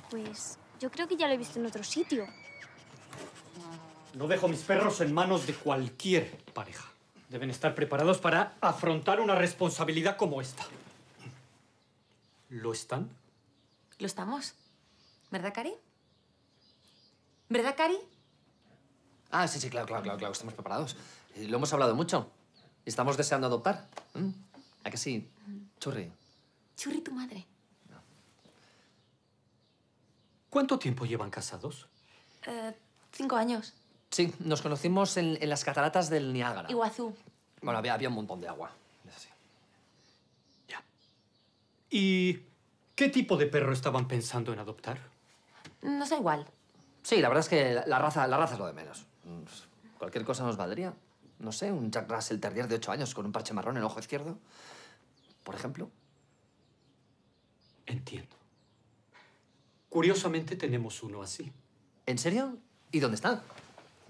Pues yo creo que ya lo he visto en otro sitio. No dejo mis perros en manos de cualquier pareja. Deben estar preparados para afrontar una responsabilidad como esta. ¿Lo están? ¿Lo estamos? ¿Verdad, Cari? ¿Verdad, Cari? Ah, sí, sí, claro, claro, claro, claro, estamos preparados. Y lo hemos hablado mucho. Y estamos deseando adoptar. ¿Mm? ¿A que sí? Churri. Churri, tu madre. ¿Cuánto tiempo llevan casados? Eh, cinco años. Sí, nos conocimos en, en las cataratas del Niágara. Iguazú. Bueno, había, había un montón de agua. Es así. ¿Y qué tipo de perro estaban pensando en adoptar? Nos da igual. Sí, la verdad es que la, raza, la raza es lo de menos. Cualquier cosa nos valdría. No sé, un Jack Russell Terrier de 8 años con un parche marrón en el ojo izquierdo. Por ejemplo. Entiendo. Curiosamente tenemos uno así. ¿En serio? ¿Y dónde está?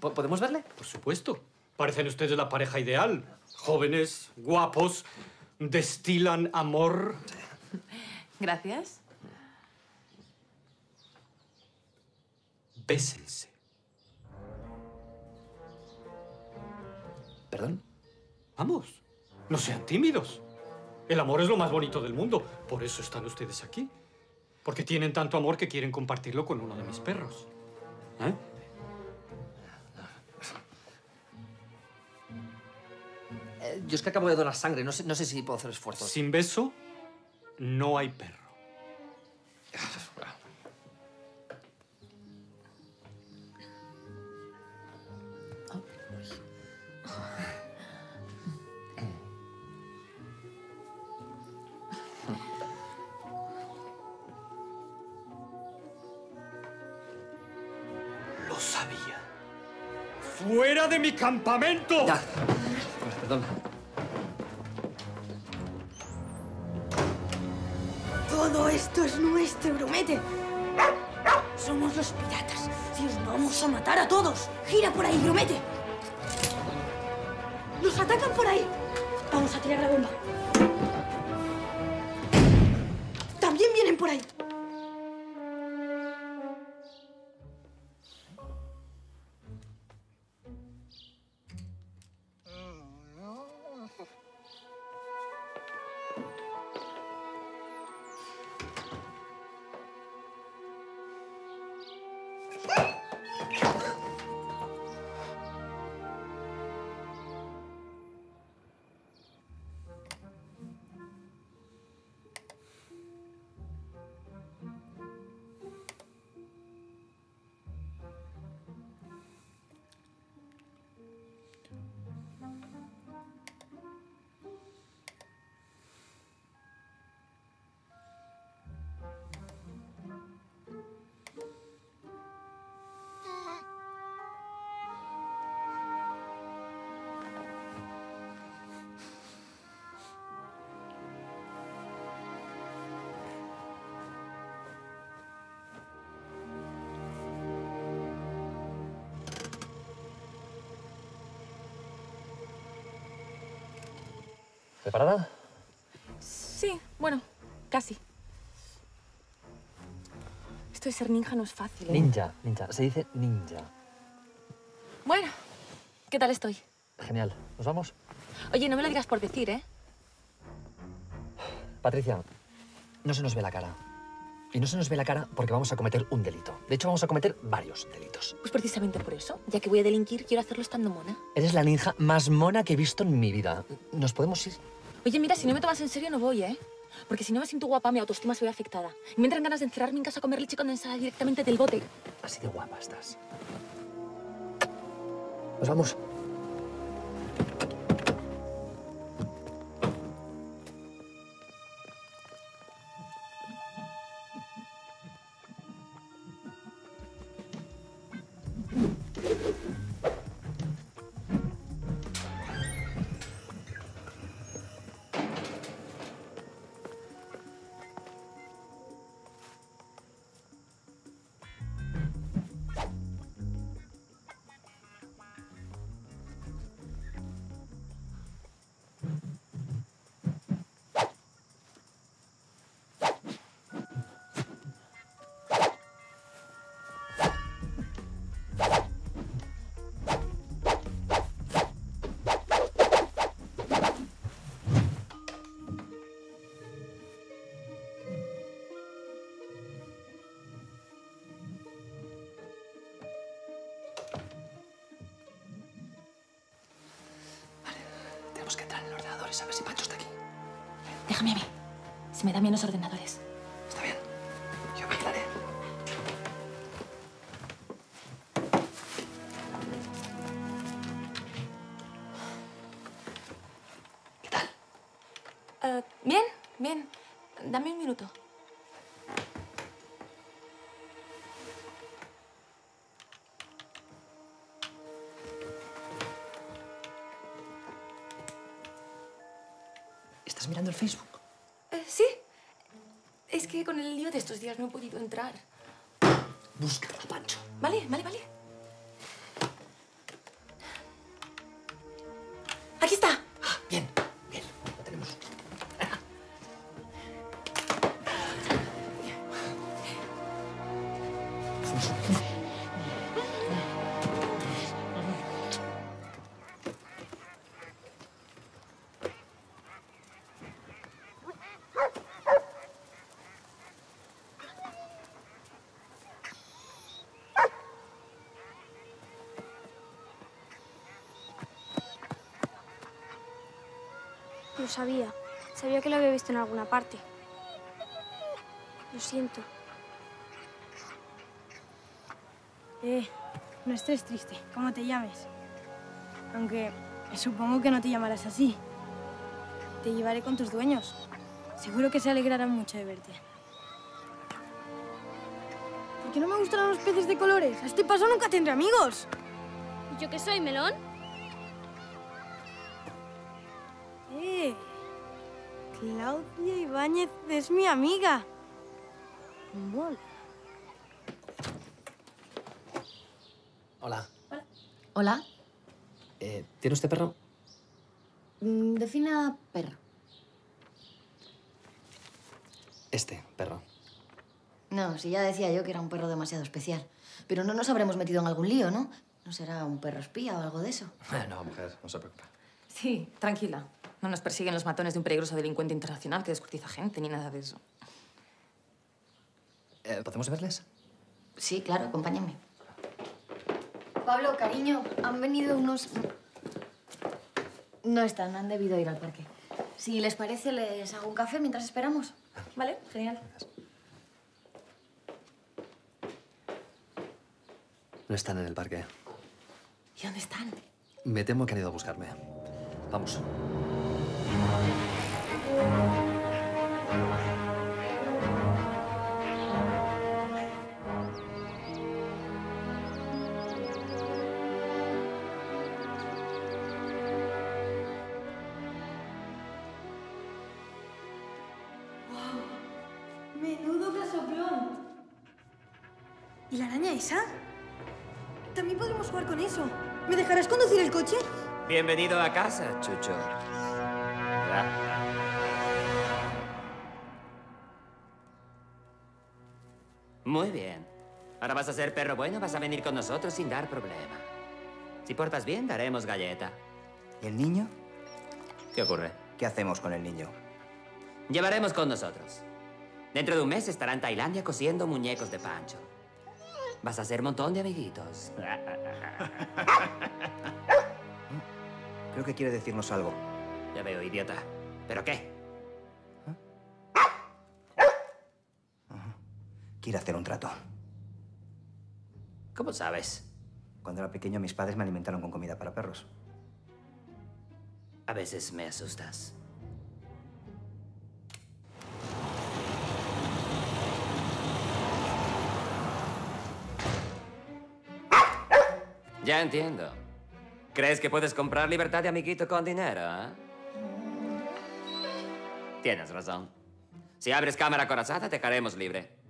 ¿Po- ¿Podemos verle? Por supuesto. Parecen ustedes la pareja ideal. Jóvenes, guapos, destilan amor. *laughs* Gracias. Bésense. ¿Perdón? Vamos, no sean tímidos. El amor es lo más bonito del mundo. Por eso están ustedes aquí. Porque tienen tanto amor que quieren compartirlo con uno de mis perros. ¿Eh? Eh, yo es que acabo de donar sangre, no sé, no sé si puedo hacer esfuerzos. Sin beso, no hay perro. Lo sabía. ¡Fuera de mi campamento! Ya. Perdón. Todo esto es nuestro, Grumete. Somos los piratas y os vamos a matar a todos. Gira por ahí, Grumete. Nos atacan por ahí. Vamos a tirar la bomba. También vienen por ahí. Woo! *laughs* ¿Preparada? Sí, bueno, casi. Esto de ser ninja no es fácil, ¿eh? Ninja, ninja. Se dice ninja. Bueno, ¿qué tal estoy? Genial. ¿Nos vamos? Oye, no me lo digas por decir, ¿eh? Patricia, no se nos ve la cara. Y no se nos ve la cara porque vamos a cometer un delito. De hecho, vamos a cometer varios delitos. Pues precisamente por eso, ya que voy a delinquir, quiero hacerlo estando mona. Eres la ninja más mona que he visto en mi vida. ¿Nos podemos ir? Oye, mira, si no me tomas en serio, no voy, ¿eh? Porque si no me siento guapa, mi autoestima se ve afectada. Y me entran ganas de encerrarme en casa a comer leche condensada directamente del bote. Así de guapa estás. Nos vamos. Se me dan bien los ordenadores. Estos días no he podido entrar. Búscala, Pancho. Vale, vale, vale. Lo sabía. Sabía que lo había visto en alguna parte. Lo siento. Eh, no estés triste, como te llames. Aunque supongo que no te llamarás así. Te llevaré con tus dueños. Seguro que se alegrarán mucho de verte. ¿Por qué no me gustan los peces de colores? A este paso nunca tendré amigos. ¿Y yo qué soy, melón? Es mi amiga. Mola. Hola. Hola. Eh, ¿Tiene usted perro? Mm, Defina perro. Este, perro. No, si ya decía yo que era un perro demasiado especial. Pero no nos habremos metido en algún lío, ¿no? ¿No será un perro espía o algo de eso? No, mujer, no se preocupe. Sí, tranquila. No nos persiguen los matones de un peligroso delincuente internacional que descuartiza gente ni nada de eso. Eh, ¿Podemos verles? Sí, claro, acompáñame. Pablo, cariño, han venido unos... No están, han debido ir al parque. Si les parece, les hago un café mientras esperamos. Vale, genial. No están en el parque. ¿Y dónde están? Me temo que han ido a buscarme. Vamos. ¿Y la araña esa? También podremos jugar con eso. ¿Me dejarás conducir el coche? Bienvenido a casa, Chucho. Muy bien. Ahora vas a ser perro bueno, vas a venir con nosotros sin dar problema. Si portas bien, daremos galleta. ¿Y el niño? ¿Qué ocurre? ¿Qué hacemos con el niño? Llevaremos con nosotros. Dentro de un mes estará en Tailandia cosiendo muñecos de Pancho. Vas a hacer montón de amiguitos. *laughs* Creo que quiere decirnos algo. Ya veo, idiota. ¿Pero qué? Quiere hacer un trato. ¿Cómo sabes? Cuando era pequeño, mis padres me alimentaron con comida para perros. A veces me asustas. Ya entiendo. ¿Crees que puedes comprar libertad de amiguito con dinero, eh? Tienes razón. Si abres cámara corazada, te dejaremos libre.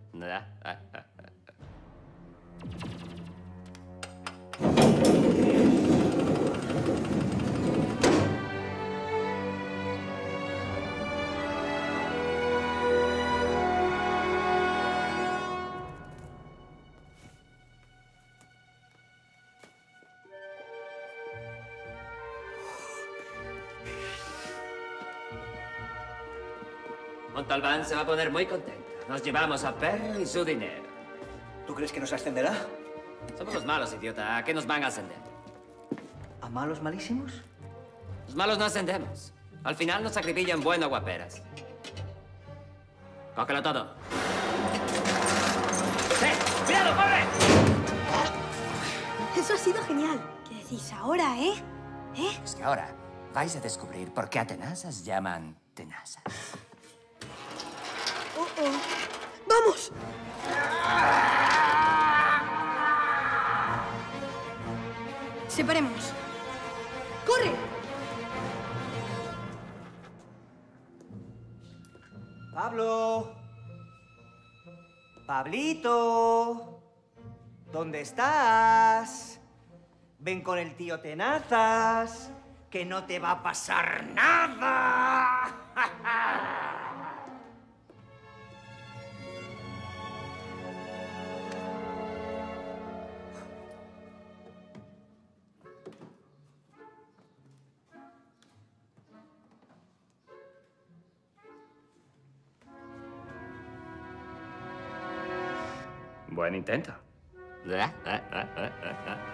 Montalbán se va a poner muy contento. Nos llevamos a Perro y su dinero. ¿Tú crees que nos ascenderá? Somos los malos, idiota. ¿A qué nos van a ascender? ¿A malos malísimos? Los malos no ascendemos. Al final nos acribillan bueno guaperas. Cógelo todo. ¡Cuidado, corre! Eso ha sido genial. ¿Qué decís ahora, eh? ¿Eh? Es que ahora vais a descubrir por qué a tenazas llaman tenazas. Oh, oh. ¡Vamos! Separémonos. ¡Corre! Pablo. Pablito. ¿Dónde estás? Ven con el tío Tenazas, que no te va a pasar nada. *laughs*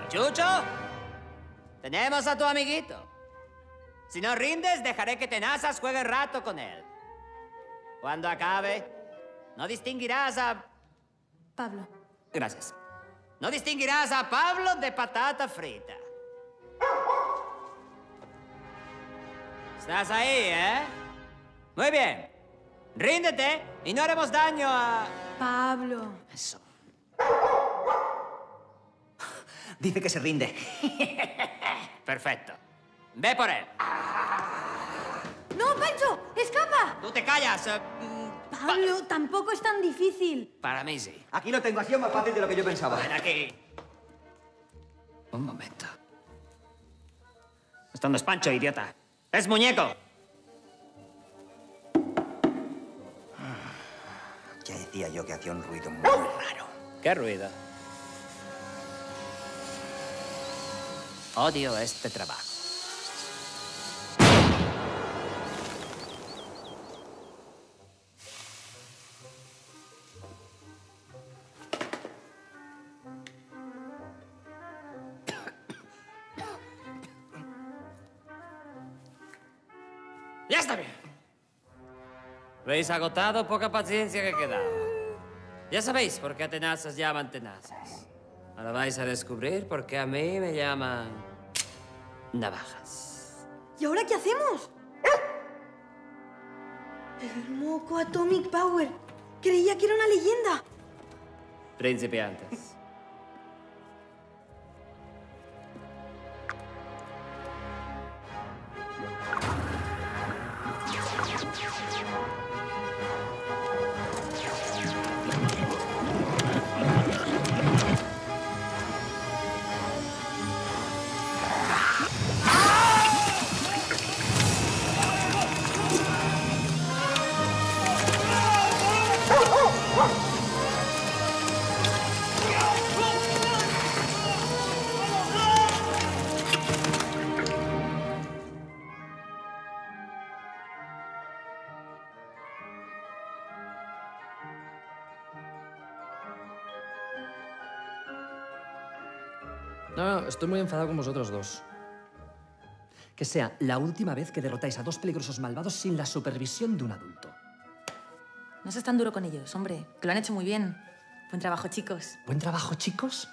Chucho, tenemos a tu amiguito. Si no rindes, dejaré que Tenazas juegue rato con él. Cuando acabe, no distinguirás a... Pablo. Gracias. No distinguirás a Pablo de patata frita. Estás ahí, ¿eh? Muy bien. Ríndete y no haremos daño a... Pablo. Eso. Dice que se rinde. *laughs* Perfecto. Ve por él. ¡No, Pancho! ¡Escapa! Tú te callas. eh, Pablo, tampoco es tan difícil. Para mí sí. Aquí lo tengo, ha sido más fácil de lo que yo pensaba. Ven aquí. Un momento. Esto no es Pancho, idiota. Es muñeco. Ya decía yo que hacía un ruido muy raro. ¿Qué ruido? Odio este trabajo. Ya está bien. Veis agotado poca paciencia que quedaba. Ya sabéis por qué a tenazas llaman tenazas. Ahora vais a descubrir por qué a mí me llaman navajas. ¿Y ahora qué hacemos? El moco Atomic Power. Creía que era una leyenda. Principiantes. Estoy muy enfadado con vosotros dos. Que sea la última vez que derrotáis a dos peligrosos malvados sin la supervisión de un adulto. No seas tan duro con ellos, hombre, que lo han hecho muy bien. Buen trabajo, chicos. Buen trabajo, chicos.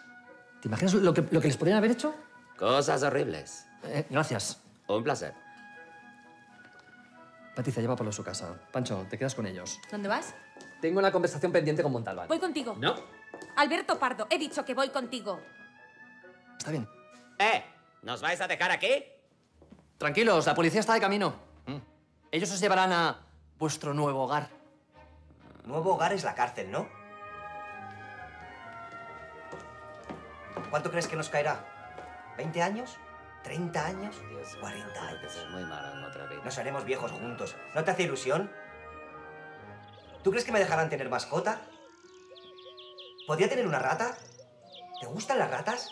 ¿Te imaginas lo que, lo que les podrían haber hecho? Cosas horribles. Eh, gracias. Un placer. Patricia, lleva a Pablo a su casa. Pancho, te quedas con ellos. ¿Dónde vas? Tengo una conversación pendiente con Montalbán. Voy contigo. No. Alberto Pardo, he dicho que voy contigo. Está bien. ¿Eh? ¿Nos vais a dejar aquí? Tranquilos, la policía está de camino. Mm. Ellos os llevarán a vuestro nuevo hogar. Nuevo hogar es la cárcel, ¿no? ¿Cuánto crees que nos caerá? ¿20 años? ¿30 años? ¿40 años? Muy otra vida. Nos haremos viejos juntos. ¿No te hace ilusión? ¿Tú crees que me dejarán tener mascota? ¿Podría tener una rata? ¿Te gustan las ratas?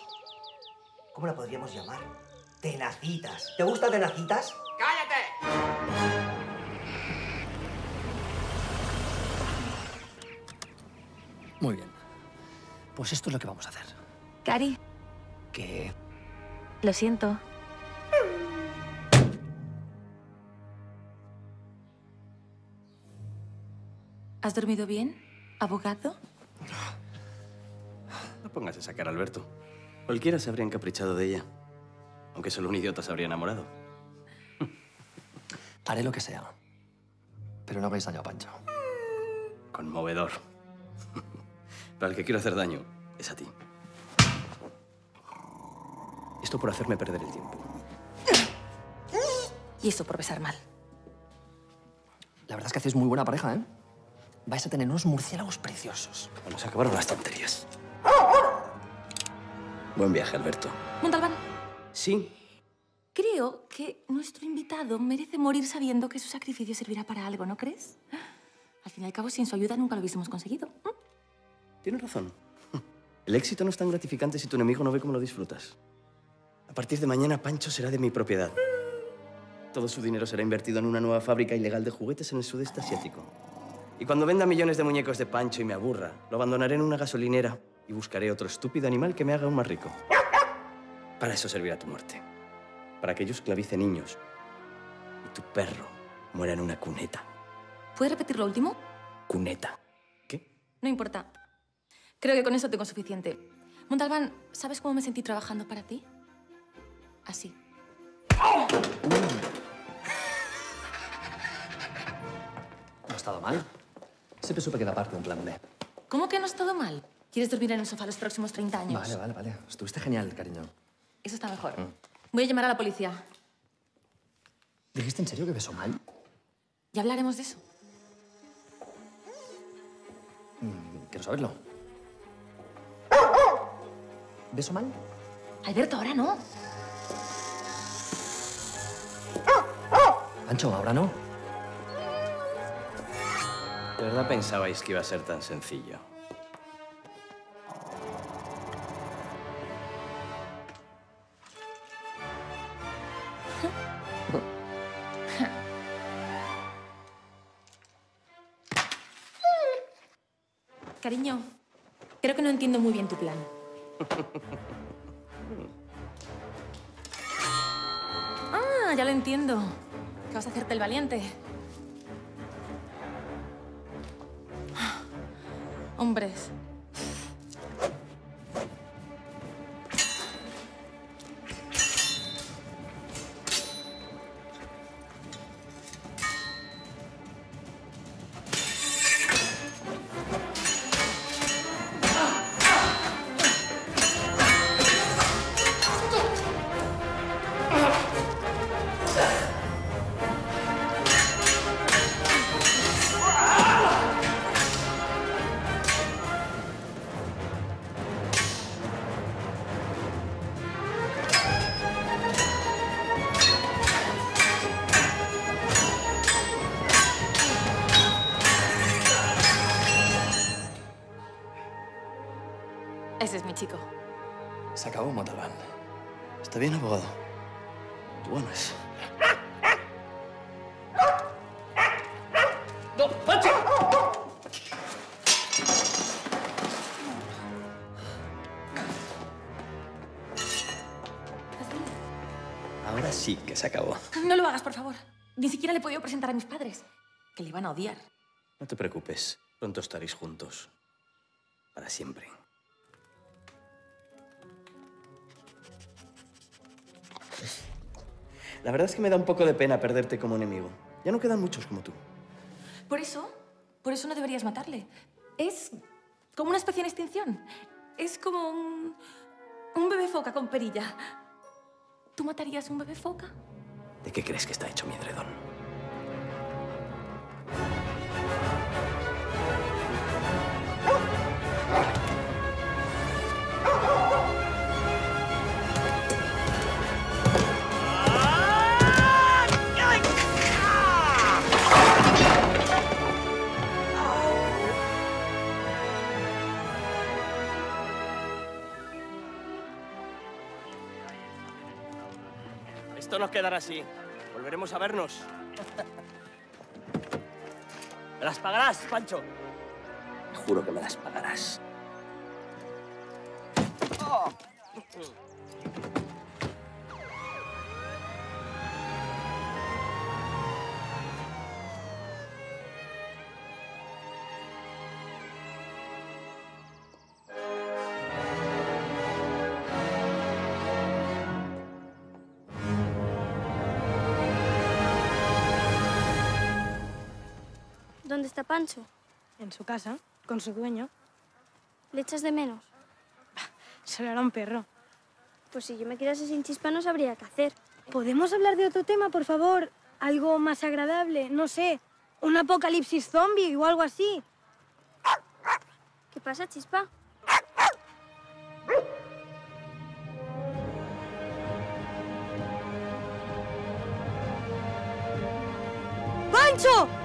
¿Cómo la podríamos llamar? Tenacitas. ¿Te gustan tenacitas? ¡Cállate! Muy bien. Pues esto es lo que vamos a hacer. Cari, Que lo siento. ¿Has dormido bien, abogado? No pongas esa cara, Alberto. Cualquiera se habría encaprichado de ella. Aunque solo un idiota se habría enamorado. *laughs* haré lo que sea. Pero no hagáis daño a Pancho. Conmovedor. *laughs* Pero al que quiero hacer daño es a ti. Esto por hacerme perder el tiempo. Y eso por besar mal. La verdad es que hacéis muy buena pareja, ¿eh? vais a tener unos murciélagos preciosos. Bueno, se acabaron las tonterías. Buen viaje, Alberto. Montalbán, Sí, creo que nuestro invitado merece morir sabiendo que su sacrificio servirá para algo, ¿no crees? Al fin y al cabo, sin su ayuda nunca lo hubiésemos conseguido. tienes razón. El éxito no es tan gratificante si tu enemigo no ve cómo lo disfrutas. A partir de mañana, Pancho será de mi propiedad. Todo su dinero será invertido en una nueva fábrica ilegal de juguetes en el sudeste asiático. Y cuando venda millones de muñecos de Pancho y me aburra, lo abandonaré en una gasolinera y buscaré otro estúpido animal que me haga aún más rico. Para eso servirá tu muerte. Para que yo esclavice niños y tu perro muera en una cuneta. ¿Puedes repetir lo último? Cuneta. No importa. Creo que con eso tengo suficiente. Montalbán, ¿sabes cómo me sentí trabajando para ti? Así. No ha estado mal. Siempre supe que da parte de un plan B. ¿Cómo que no ha estado mal? ¿Quieres dormir en el sofá los próximos 30 años? Vale, vale, vale. Estuviste genial, cariño. Eso está mejor. Mm. Voy a llamar a la policía. ¿Dijiste en serio que besó mal? Ya hablaremos de eso. Mm, quiero saberlo. ¿Beso mal? Alberto, ahora no. Pancho, ahora no. ¿De verdad pensabais que iba a ser tan sencillo? Creo que no entiendo muy bien tu plan. *laughs* Ah, ya lo entiendo. Que vas a hacerte el valiente. Hombres. Sí que se acabó. No lo hagas, por favor. Ni siquiera le he podido presentar a mis padres. Que le iban a odiar. No te preocupes. Pronto estaréis juntos. Para siempre. La verdad es que me da un poco de pena perderte como enemigo. Ya no quedan muchos como tú. Por eso, por eso no deberías matarle. Es como una especie en extinción. Es como un, un bebé foca con perilla. ¿Tú matarías un bebé foca? ¿De qué crees que está hecho mi edredón? Esto nos quedará así. Volveremos a vernos. ¿Me las pagarás, Pancho? Juro que me las pagarás. ¿Dónde está Pancho? En su casa, con su dueño. ¿Le echas de menos? Solo era un perro. Pues si yo me quedase sin chispa no sabría qué hacer. ¿Podemos hablar de otro tema, por favor? Algo más agradable, no sé. Un apocalipsis zombie o algo así. pasa, Chispa? ¡Pancho!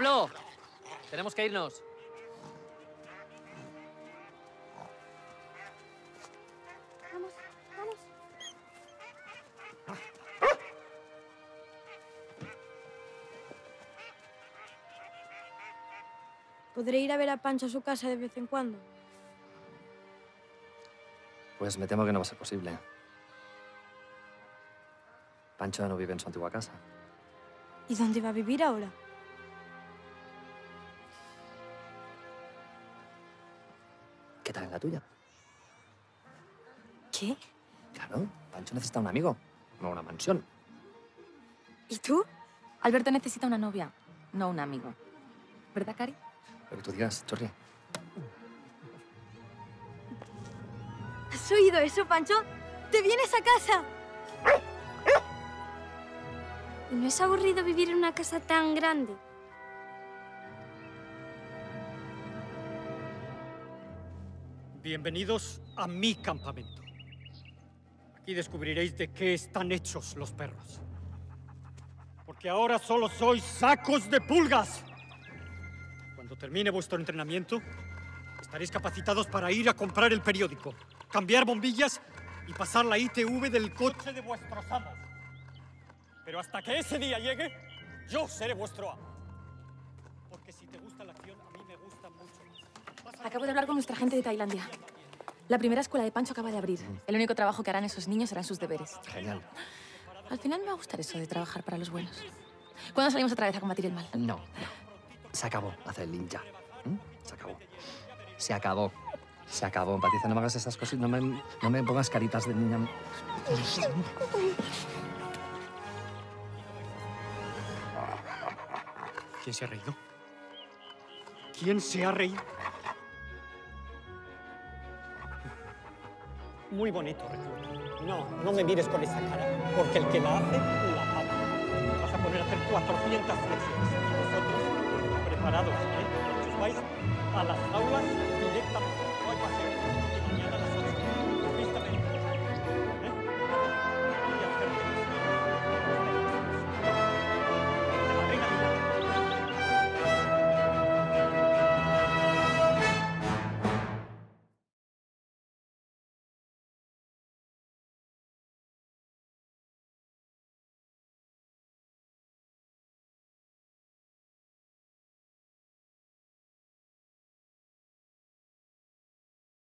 Pablo, tenemos que irnos. Vamos, vamos. ¿Podré ir a ver a Pancho a su casa de vez en cuando? Pues me temo que no va a ser posible. Pancho no vive en su antigua casa. ¿Y dónde va a vivir ahora? ¿Qué tal en la tuya? ¿Qué? Claro, Pancho necesita un amigo, no una mansión. ¿Y tú? Alberto necesita una novia, no un amigo. ¿Verdad, Cari? Lo que tú digas, Chorri. ¿Has oído eso, Pancho? ¡Te vienes a casa! ¿Y no es aburrido vivir en una casa tan grande? Bienvenidos a mi campamento. Aquí descubriréis de qué están hechos los perros. Porque ahora solo sois sacos de pulgas. Cuando termine vuestro entrenamiento, estaréis capacitados para ir a comprar el periódico, cambiar bombillas y pasar la ITV del coche de vuestros amos. Pero hasta que ese día llegue, yo seré vuestro amo. Porque si te gusta la acción, a mí me gusta mucho más. Acabo de hablar con nuestra gente de Tailandia. La primera escuela de Pancho acaba de abrir. El único trabajo que harán esos niños serán sus deberes. Genial. Al final me va a gustar eso de trabajar para los buenos. ¿Cuándo salimos otra vez a combatir el mal? No, no. Se acabó hacer el ninja. ¿Mm? Se acabó. Se acabó. Se acabó. Patricia, no me hagas esas cosas. No me, no me pongas caritas de niña. ¿Quién se ha reído? ¿Quién se ha reído? Muy bonito recuerdo. No, no me mires con esa cara, porque el que la hace, la paga. Vas a poner a hacer 400 flexiones. Y vosotros, preparados, ¿eh? Os vais a las aulas